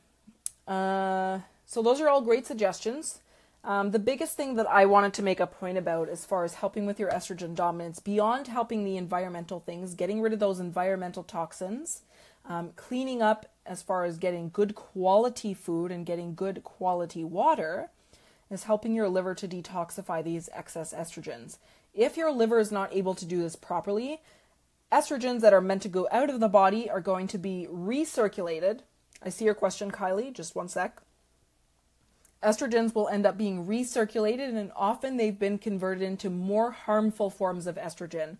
Uh, so those are all great suggestions. Um, the biggest thing that I wanted to make a point about as far as helping with your estrogen dominance, beyond helping the environmental things, getting rid of those environmental toxins, um, cleaning up as far as getting good quality food and getting good quality water, is helping your liver to detoxify these excess estrogens. If your liver is not able to do this properly, estrogens that are meant to go out of the body are going to be recirculated. I see your question, Kylie. Just one sec. Estrogens will end up being recirculated, and often they've been converted into more harmful forms of estrogen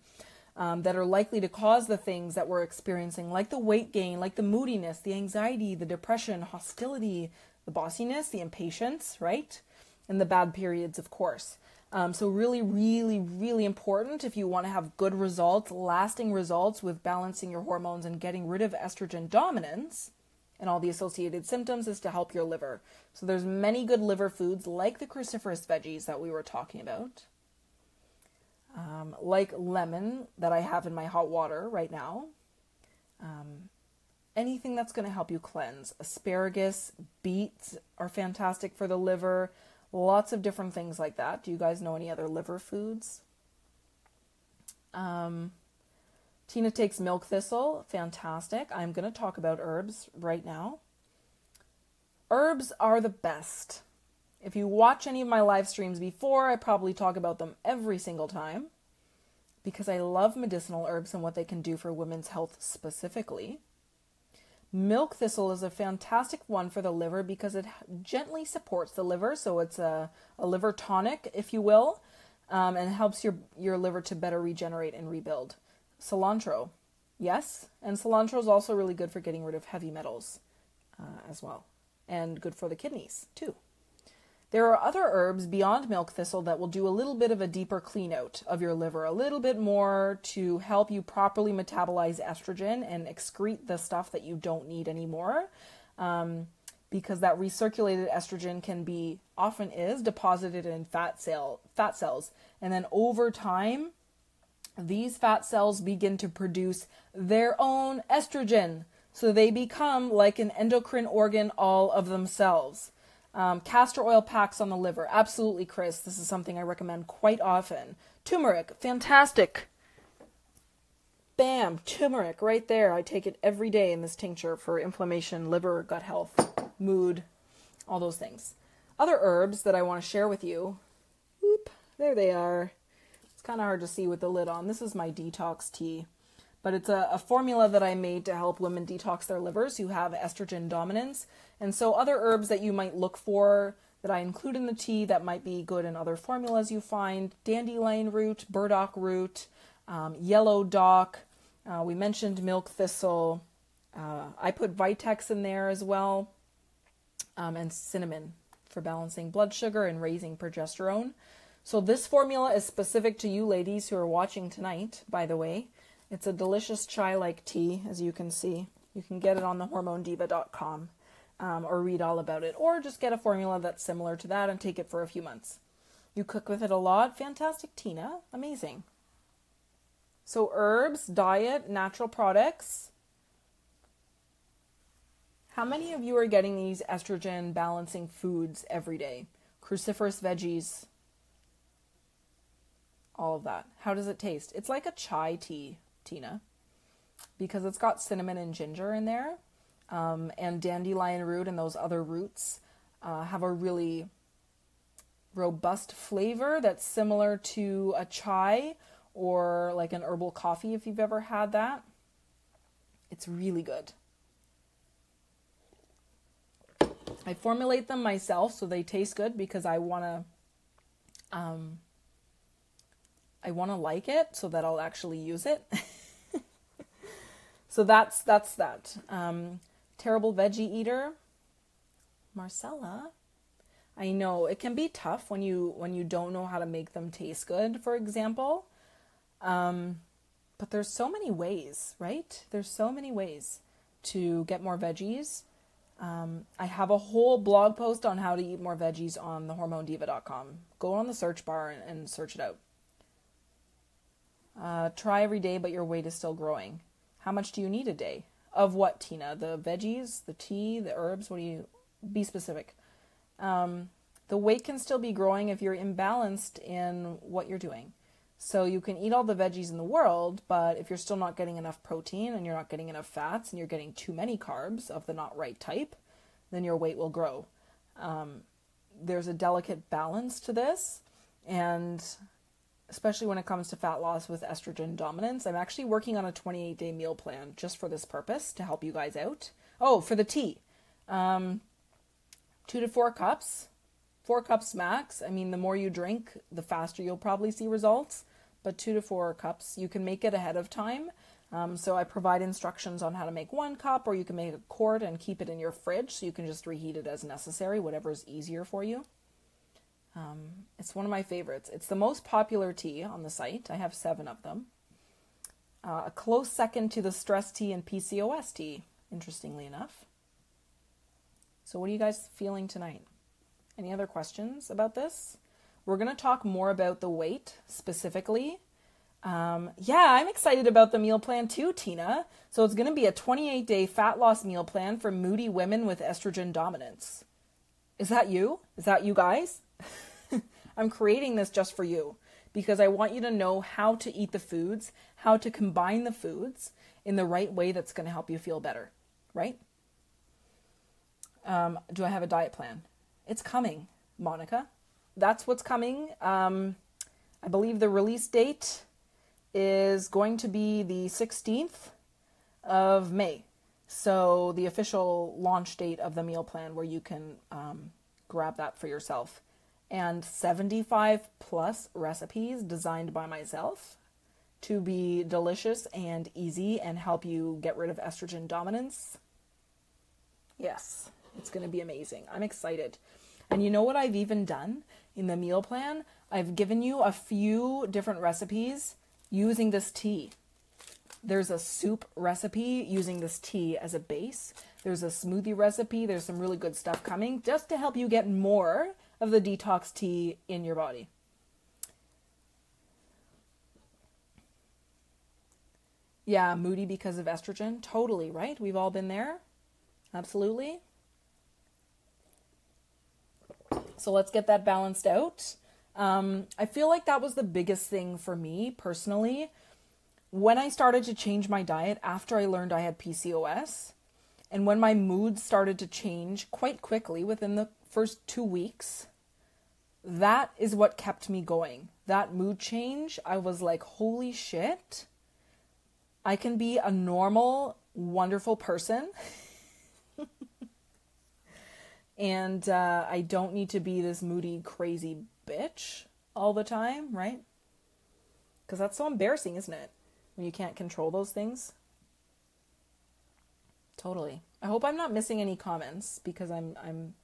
um, that are likely to cause the things that we're experiencing, like the weight gain, like the moodiness, the anxiety, the depression, hostility, the bossiness, the impatience, right? And the bad periods, of course. Um, so, really, really, really important if you want to have good results, lasting results with balancing your hormones and getting rid of estrogen dominance and all the associated symptoms is to help your liver. So, there's many good liver foods like the cruciferous veggies that we were talking about, um, like lemon that I have in my hot water right now. Um, anything that's going to help you cleanse. Asparagus, beets are fantastic for the liver. Lots of different things like that. Do you guys know any other liver foods? Um, Tina takes milk thistle. Fantastic. I'm going to talk about herbs right now. Herbs are the best. If you watch any of my live streams before, I probably talk about them every single time because I love medicinal herbs and what they can do for women's health specifically. Milk thistle is a fantastic one for the liver because it gently supports the liver, so it's a, a liver tonic, if you will, um, and helps your, your liver to better regenerate and rebuild. Cilantro, yes, and cilantro is also really good for getting rid of heavy metals uh, as well, and good for the kidneys too. There are other herbs beyond milk thistle that will do a little bit of a deeper clean out of your liver, a little bit more to help you properly metabolize estrogen and excrete the stuff that you don't need anymore. Um, because that recirculated estrogen can be often is deposited in fat cell fat cells. And then over time these fat cells begin to produce their own estrogen. So they become like an endocrine organ all of themselves um, castor oil packs on the liver. Absolutely, Chris. This is something I recommend quite often. Turmeric. Fantastic. Bam. Turmeric right there. I take it every day in this tincture for inflammation, liver, gut health, mood, all those things. Other herbs that I want to share with you. Oop, There they are. It's kind of hard to see with the lid on. This is my detox tea but it's a, a, formula that I made to help women detox their livers who have estrogen dominance. And so, other herbs that you might look for that I include in the tea that might be good in other formulas you find dandelion root, burdock root, um, yellow dock. Uh, we mentioned milk thistle. Uh, I put Vitex in there as well, um, and cinnamon for balancing blood sugar and raising progesterone. So, this formula is specific to you ladies who are watching tonight, by the way. It's a delicious chai like tea, as you can see. You can get it on the hormonediva.com um, or read all about it, or just get a formula that's similar to that and take it for a few months. You cook with it a lot. Fantastic, Tina. Amazing. So, herbs, diet, natural products. How many of you are getting these estrogen balancing foods every day? Cruciferous veggies, all of that. How does it taste? It's like a chai tea Tina, because it's got cinnamon and ginger in there, um, and dandelion root and those other roots uh, have a really robust flavor that's similar to a chai or like an herbal coffee if you've ever had that. It's really good. I formulate them myself so they taste good because I want to um I want to like it so that I'll actually use it. So that's that's that. Um, terrible veggie eater, Marcella. I know it can be tough when you when you don't know how to make them taste good, for example. Um, but there's so many ways, right? There's so many ways to get more veggies. Um, I have a whole blog post on how to eat more veggies on the thehormonediva.com. Go on the search bar and, and search it out. Uh, try every day, but your weight is still growing. How much do you need a day? Of what, Tina? The veggies, the tea, the herbs? What do you be specific? Um, the weight can still be growing if you're imbalanced in what you're doing. So you can eat all the veggies in the world, but if you're still not getting enough protein and you're not getting enough fats and you're getting too many carbs of the not right type, then your weight will grow. Um, there's a delicate balance to this, and especially when it comes to fat loss with estrogen dominance, I'm actually working on a 28 day meal plan just for this purpose to help you guys out. Oh, for the tea, um, two to four cups four cups max. I mean, the more you drink, the faster you'll probably see results. But two to four cups, you can make it ahead of time. Um, so I provide instructions on how to make one cup, or you can make a quart and keep it in your fridge, so you can just reheat it as necessary, whatever is easier for you. Um, it's one of my favorites. It's the most popular tea on the site. I have seven of them. Uh, a close second to the stress tea and PCOS tea, interestingly enough. So, what are you guys feeling tonight? Any other questions about this? We're going to talk more about the weight specifically. Um, yeah, I'm excited about the meal plan too, Tina. So it's going to be a 28 day fat loss meal plan for moody women with estrogen dominance. Is that you? Is that you guys? I'm creating this just for you because I want you to know how to eat the foods, how to combine the foods in the right way that's going to help you feel better, right? Um, do I have a diet plan? It's coming, Monica. That's what's coming. Um, I believe the release date is going to be the 16th of May. So, the official launch date of the meal plan where you can um, grab that for yourself. And 75 plus recipes designed by myself to be delicious and easy and help you get rid of estrogen dominance. Yes, it's going to be amazing. I'm excited. And you know what I've even done in the meal plan? I've given you a few different recipes using this tea. There's a soup recipe using this tea as a base. There's a smoothie recipe. There's some really good stuff coming just to help you get more of the detox tea in your body. Yeah, moody because of estrogen. Totally, right? We've all been there. Absolutely. So let's get that balanced out. Um, I feel like that was the biggest thing for me personally. When I started to change my diet after I learned I had PCOS, and when my mood started to change quite quickly within the first two weeks, that is what kept me going. That mood change, I was like, holy shit, I can be a normal, wonderful person. and uh, I don't need to be this moody, crazy bitch all the time, right? Because that's so embarrassing, isn't it? When you can't control those things. Totally. I hope I'm not missing any comments because I'm I'm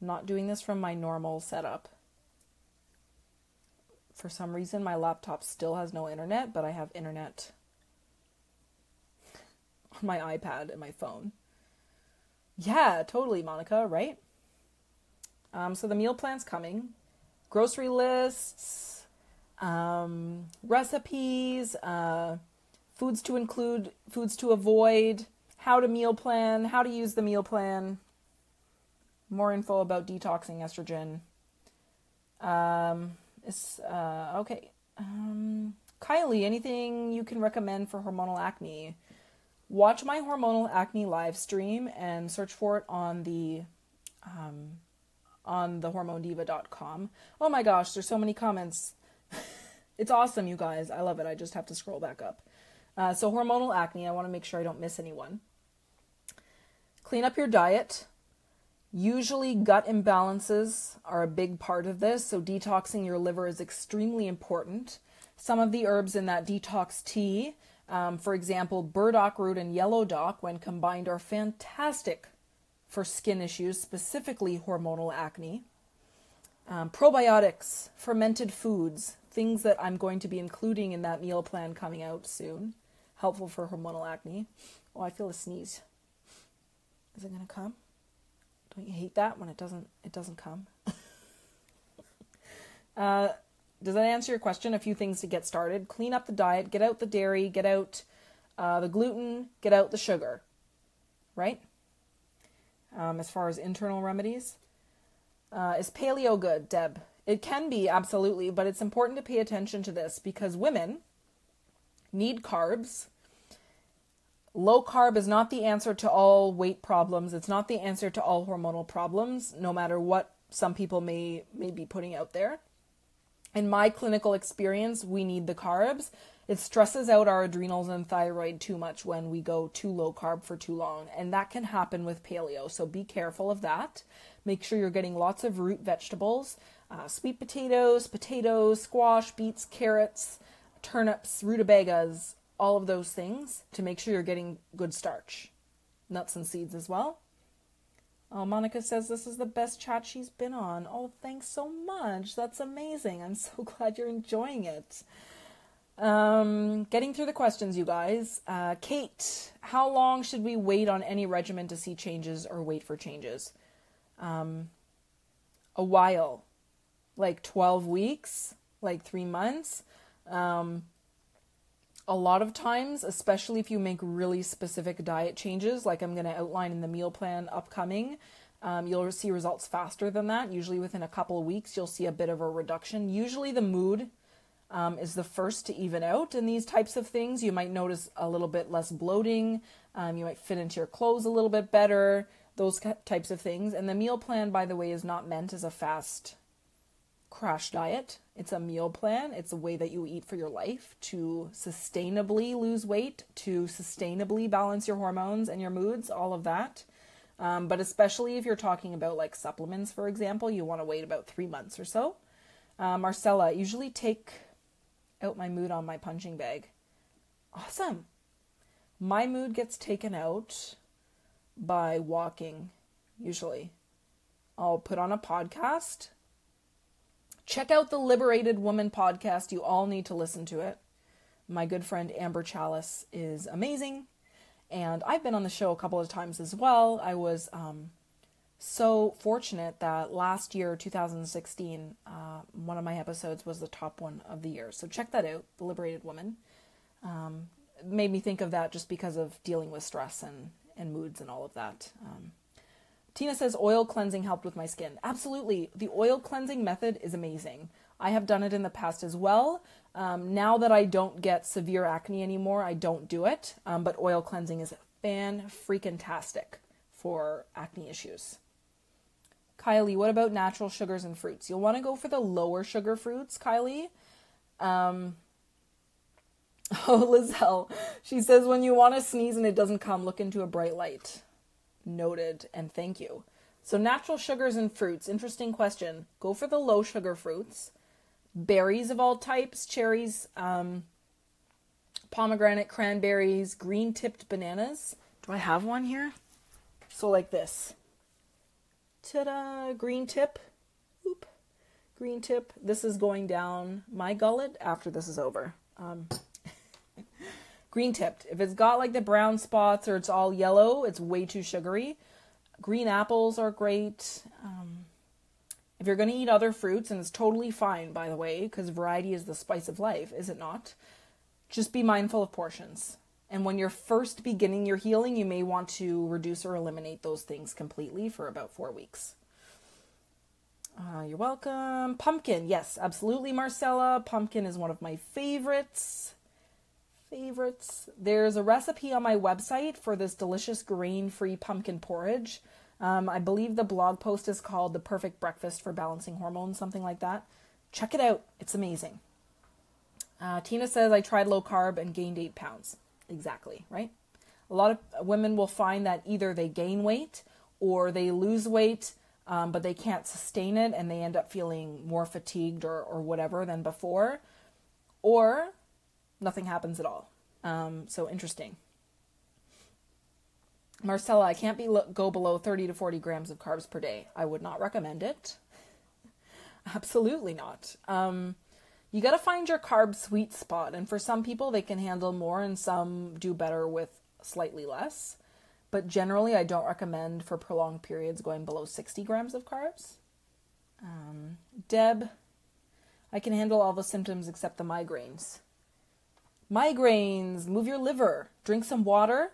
not doing this from my normal setup. For some reason, my laptop still has no internet, but I have internet on my iPad and my phone. Yeah, totally, Monica, right? Um, so the meal plan's coming. Grocery lists, um, recipes, uh, foods to include, foods to avoid, how to meal plan, how to use the meal plan, more info about detoxing estrogen. Um, it's, uh, okay. Um, Kylie, anything you can recommend for hormonal acne? Watch my hormonal acne live stream and search for it on the um, on thehormonediva.com. Oh my gosh, there's so many comments. it's awesome, you guys. I love it. I just have to scroll back up. Uh, so, hormonal acne, I want to make sure I don't miss anyone. Clean up your diet. Usually, gut imbalances are a big part of this, so detoxing your liver is extremely important. Some of the herbs in that detox tea, um, for example, burdock root and yellow dock, when combined, are fantastic for skin issues, specifically hormonal acne. Um, probiotics, fermented foods, things that I'm going to be including in that meal plan coming out soon, helpful for hormonal acne. Oh, I feel a sneeze. Is it going to come? Don't you hate that when it doesn't it doesn't come? uh, does that answer your question? A few things to get started: clean up the diet, get out the dairy, get out uh, the gluten, get out the sugar. Right. Um, as far as internal remedies, uh, is paleo good, Deb? It can be absolutely, but it's important to pay attention to this because women need carbs low carb is not the answer to all weight problems. It's not the answer to all hormonal problems, no matter what some people may may be putting out there. In my clinical experience, we need the carbs. It stresses out our adrenals and thyroid too much when we go too low carb for too long, and that can happen with paleo. So be careful of that. Make sure you're getting lots of root vegetables, uh, sweet potatoes, potatoes, squash, beets, carrots, turnips, rutabagas, all of those things to make sure you're getting good starch. Nuts and seeds as well. Oh, Monica says this is the best chat she's been on. Oh, thanks so much. That's amazing. I'm so glad you're enjoying it. Um, getting through the questions, you guys. Uh, Kate, how long should we wait on any regimen to see changes or wait for changes? Um, a while, like 12 weeks, like three months. Um, a lot of times, especially if you make really specific diet changes, like I'm going to outline in the meal plan upcoming, um, you'll see results faster than that. Usually within a couple of weeks, you'll see a bit of a reduction. Usually the mood um, is the first to even out in these types of things. You might notice a little bit less bloating. Um, you might fit into your clothes a little bit better, those types of things. And the meal plan, by the way, is not meant as a fast crash diet. It's a meal plan. It's a way that you eat for your life to sustainably lose weight, to sustainably balance your hormones and your moods, all of that. Um, but especially if you're talking about like supplements, for example, you want to wait about three months or so. Uh, Marcella, usually take out my mood on my punching bag. Awesome. My mood gets taken out by walking, usually. I'll put on a podcast Check out the Liberated Woman podcast. You all need to listen to it. My good friend Amber Chalice is amazing. And I've been on the show a couple of times as well. I was um, so fortunate that last year, 2016, uh, one of my episodes was the top one of the year. So check that out, The Liberated Woman. Um, made me think of that just because of dealing with stress and, and moods and all of that. Um, Tina says oil cleansing helped with my skin. Absolutely. The oil cleansing method is amazing. I have done it in the past as well. Um, now that I don't get severe acne anymore, I don't do it. Um, but oil cleansing is fan freaking tastic for acne issues. Kylie, what about natural sugars and fruits? You'll want to go for the lower sugar fruits, Kylie. Um, oh, Lizelle, she says when you want to sneeze and it doesn't come, look into a bright light. Noted and thank you. So, natural sugars and fruits. Interesting question. Go for the low sugar fruits. Berries of all types, cherries, um, pomegranate, cranberries, green tipped bananas. Do I have one here? So, like this. Ta da! Green tip. Oop. Green tip. This is going down my gullet after this is over. Um, Green tipped. If it's got like the brown spots or it's all yellow, it's way too sugary. Green apples are great. Um, if you're going to eat other fruits, and it's totally fine, by the way, because variety is the spice of life, is it not? Just be mindful of portions. And when you're first beginning your healing, you may want to reduce or eliminate those things completely for about four weeks. Uh, you're welcome. Pumpkin, yes, absolutely, Marcella. Pumpkin is one of my favorites favorites. There's a recipe on my website for this delicious grain free pumpkin porridge. Um, I believe the blog post is called The Perfect Breakfast for Balancing Hormones, something like that. Check it out, it's amazing. Uh, Tina says, I tried low carb and gained eight pounds. Exactly, right? A lot of women will find that either they gain weight or they lose weight, um, but they can't sustain it and they end up feeling more fatigued or, or whatever than before. Or nothing happens at all. Um, so interesting. Marcella, I can't be go below 30 to 40 grams of carbs per day. I would not recommend it. Absolutely not. Um, you got to find your carb sweet spot, and for some people they can handle more, and some do better with slightly less. but generally I don't recommend for prolonged periods going below 60 grams of carbs. Um, Deb, I can handle all the symptoms except the migraines. Migraines, move your liver, drink some water,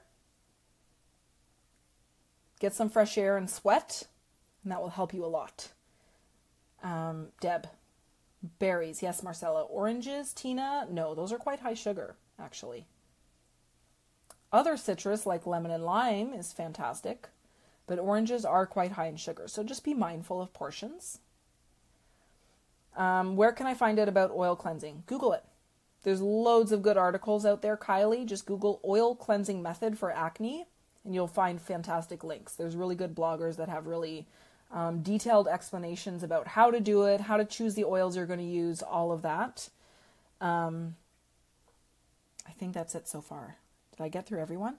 get some fresh air and sweat, and that will help you a lot. Um, Deb, berries, yes, Marcella. Oranges, Tina, no, those are quite high sugar, actually. Other citrus, like lemon and lime, is fantastic, but oranges are quite high in sugar, so just be mindful of portions. Um, where can I find out about oil cleansing? Google it. There's loads of good articles out there, Kylie. Just Google oil cleansing method for acne and you'll find fantastic links. There's really good bloggers that have really um, detailed explanations about how to do it, how to choose the oils you're going to use, all of that. Um, I think that's it so far. Did I get through everyone?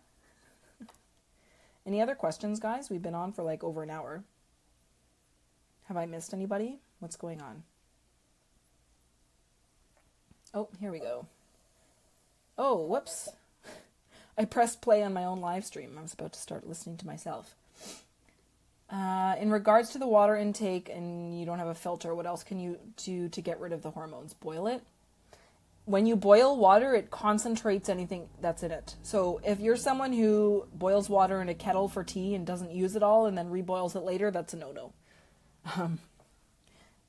Any other questions, guys? We've been on for like over an hour. Have I missed anybody? What's going on? Oh, here we go. Oh, whoops. I pressed play on my own live stream. I was about to start listening to myself. Uh, in regards to the water intake and you don't have a filter, what else can you do to get rid of the hormones? Boil it. When you boil water, it concentrates anything that's in it. So if you're someone who boils water in a kettle for tea and doesn't use it all and then reboils it later, that's a no no. Um,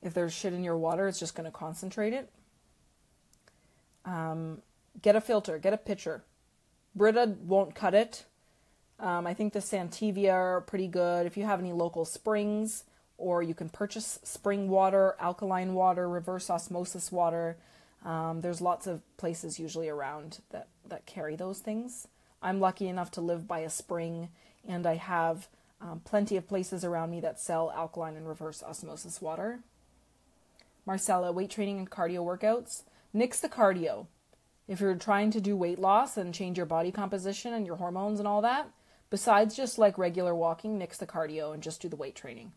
if there's shit in your water, it's just going to concentrate it. Um, get a filter, get a pitcher. Brita won't cut it. Um, I think the Santevia are pretty good. If you have any local springs, or you can purchase spring water, alkaline water, reverse osmosis water. Um, there's lots of places usually around that, that carry those things. I'm lucky enough to live by a spring, and I have um, plenty of places around me that sell alkaline and reverse osmosis water. Marcella, weight training and cardio workouts. Nix the cardio. If you're trying to do weight loss and change your body composition and your hormones and all that, besides just like regular walking, nix the cardio and just do the weight training.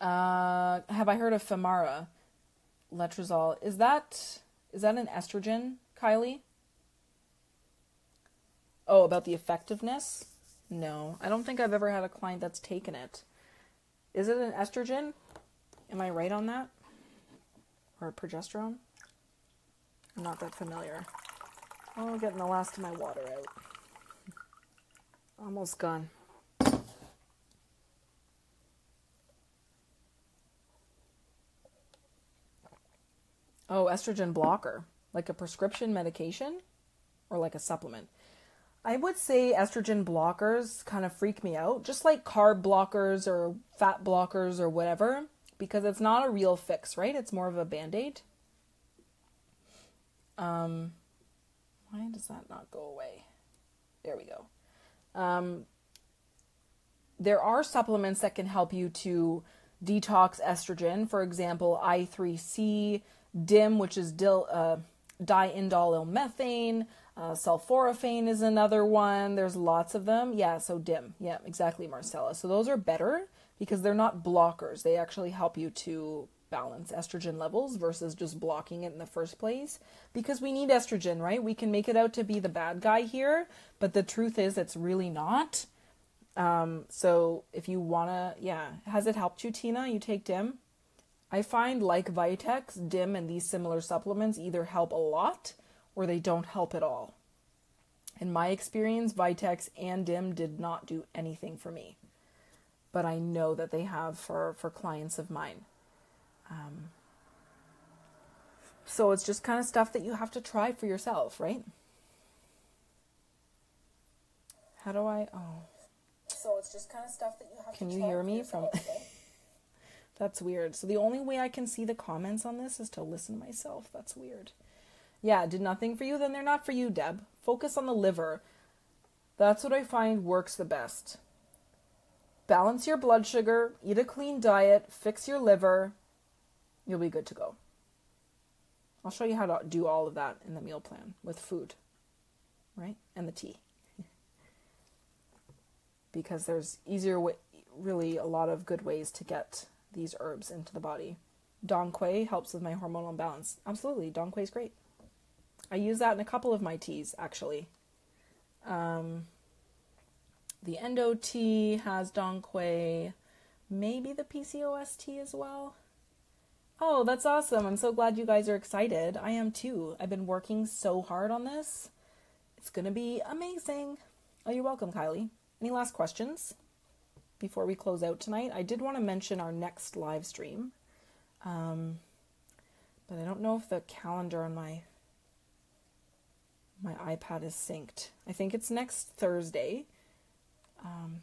Uh, have I heard of Femara? Letrozole. Is that is that an estrogen, Kylie? Oh, about the effectiveness? No, I don't think I've ever had a client that's taken it. Is it an estrogen? Am I right on that? Or progesterone? I'm not that familiar. Oh, getting the last of my water out. Almost gone. Oh, estrogen blocker. Like a prescription medication or like a supplement? I would say estrogen blockers kind of freak me out, just like carb blockers or fat blockers or whatever, because it's not a real fix, right? It's more of a band aid. Um, why does that not go away? There we go. Um, there are supplements that can help you to detox estrogen. For example, I3C, DIM, which is dil, uh, diindole methane. Uh, sulforaphane is another one. There's lots of them. Yeah, so DIM. Yeah, exactly, Marcella. So those are better because they're not blockers. They actually help you to balance estrogen levels versus just blocking it in the first place because we need estrogen, right? We can make it out to be the bad guy here, but the truth is it's really not. Um, so if you wanna, yeah, has it helped you, Tina? You take DIM? I find like Vitex, DIM, and these similar supplements either help a lot or they don't help at all. In my experience, Vitex and DIM did not do anything for me, but I know that they have for, for clients of mine. Um, so it's just kind of stuff that you have to try for yourself, right? How do I? Oh. So it's just kind of stuff that you have Can to you hear me yourself, from? That's weird. So the only way I can see the comments on this is to listen to myself. That's weird. Yeah, did nothing for you, then they're not for you, Deb. Focus on the liver. That's what I find works the best. Balance your blood sugar, eat a clean diet, fix your liver, you'll be good to go. I'll show you how to do all of that in the meal plan with food, right? And the tea. because there's easier way, really a lot of good ways to get these herbs into the body. Dong Quai helps with my hormonal imbalance. Absolutely, Dong Quai is great. I use that in a couple of my teas actually. Um, the Endo tea has Dong Quai, maybe the PCOS tea as well. Oh, that's awesome. I'm so glad you guys are excited. I am too. I've been working so hard on this. It's going to be amazing. Oh, you're welcome, Kylie. Any last questions before we close out tonight? I did want to mention our next live stream. Um, but I don't know if the calendar on my my iPad is synced. I think it's next Thursday. Um,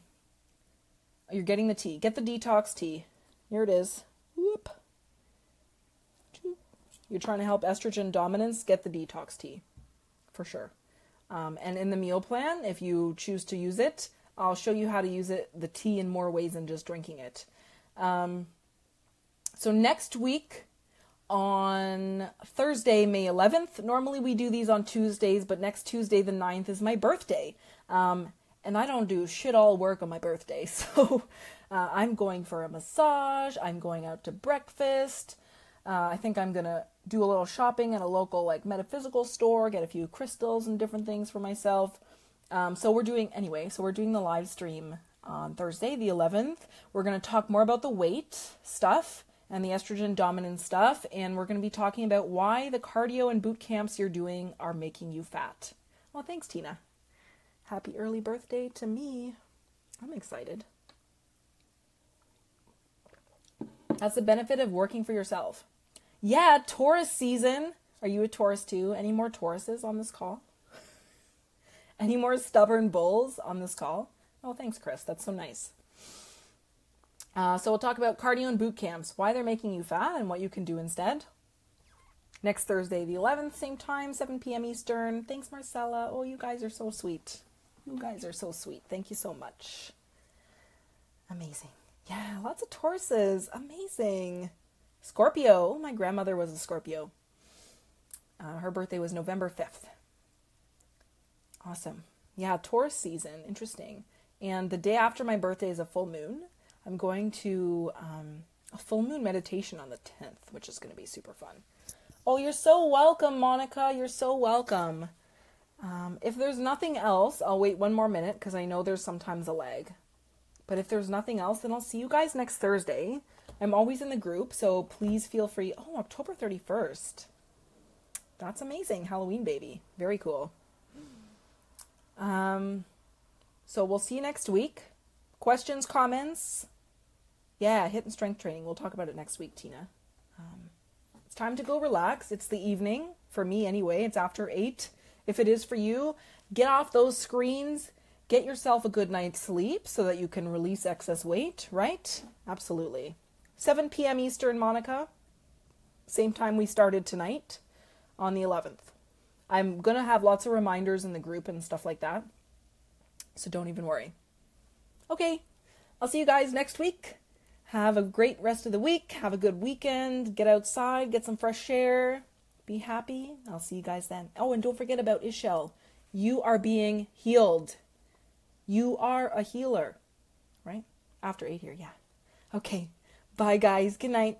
you're getting the tea. Get the detox tea. Here it is. Whoop. You're trying to help estrogen dominance. Get the detox tea, for sure. Um, and in the meal plan, if you choose to use it, I'll show you how to use it, the tea, in more ways than just drinking it. Um, so next week, on Thursday, May 11th. Normally we do these on Tuesdays, but next Tuesday, the 9th, is my birthday. Um, and I don't do shit all work on my birthday. So uh, I'm going for a massage. I'm going out to breakfast. Uh, I think I'm going to do a little shopping at a local like metaphysical store, get a few crystals and different things for myself. Um, so we're doing, anyway, so we're doing the live stream on Thursday, the 11th. We're going to talk more about the weight stuff and the estrogen dominant stuff. And we're going to be talking about why the cardio and boot camps you're doing are making you fat. Well, thanks, Tina. Happy early birthday to me. I'm excited. That's the benefit of working for yourself. Yeah, Taurus season. Are you a Taurus too? Any more Tauruses on this call? Any more stubborn bulls on this call? Oh, thanks, Chris. That's so nice. Uh, so we'll talk about cardio and boot camps, why they're making you fat, and what you can do instead. Next Thursday, the 11th, same time, 7 p.m. Eastern. Thanks, Marcella. Oh, you guys are so sweet. You guys are so sweet. Thank you so much. Amazing. Yeah, lots of Tauruses. Amazing. Scorpio. My grandmother was a Scorpio. Uh, her birthday was November 5th. Awesome. Yeah, Taurus season. Interesting. And the day after my birthday is a full moon. I'm going to um, a full moon meditation on the 10th, which is going to be super fun. Oh, you're so welcome, Monica. You're so welcome. Um, if there's nothing else, I'll wait one more minute because I know there's sometimes a lag. But if there's nothing else, then I'll see you guys next Thursday. I'm always in the group, so please feel free. Oh, October 31st. That's amazing. Halloween baby. Very cool. Um, so we'll see you next week. Questions, comments? Yeah, HIIT and strength training. We'll talk about it next week, Tina. Um, it's time to go relax. It's the evening, for me anyway. It's after 8. If it is for you, get off those screens. Get yourself a good night's sleep so that you can release excess weight, right? Absolutely. 7 p.m. Eastern, Monica. Same time we started tonight on the 11th. I'm going to have lots of reminders in the group and stuff like that. So don't even worry. Okay, I'll see you guys next week. Have a great rest of the week. Have a good weekend. Get outside, get some fresh air. Be happy. I'll see you guys then. Oh, and don't forget about Ixchel. You are being healed. You are a healer, right? After eight here, yeah. Okay. Bye, guys. Good night.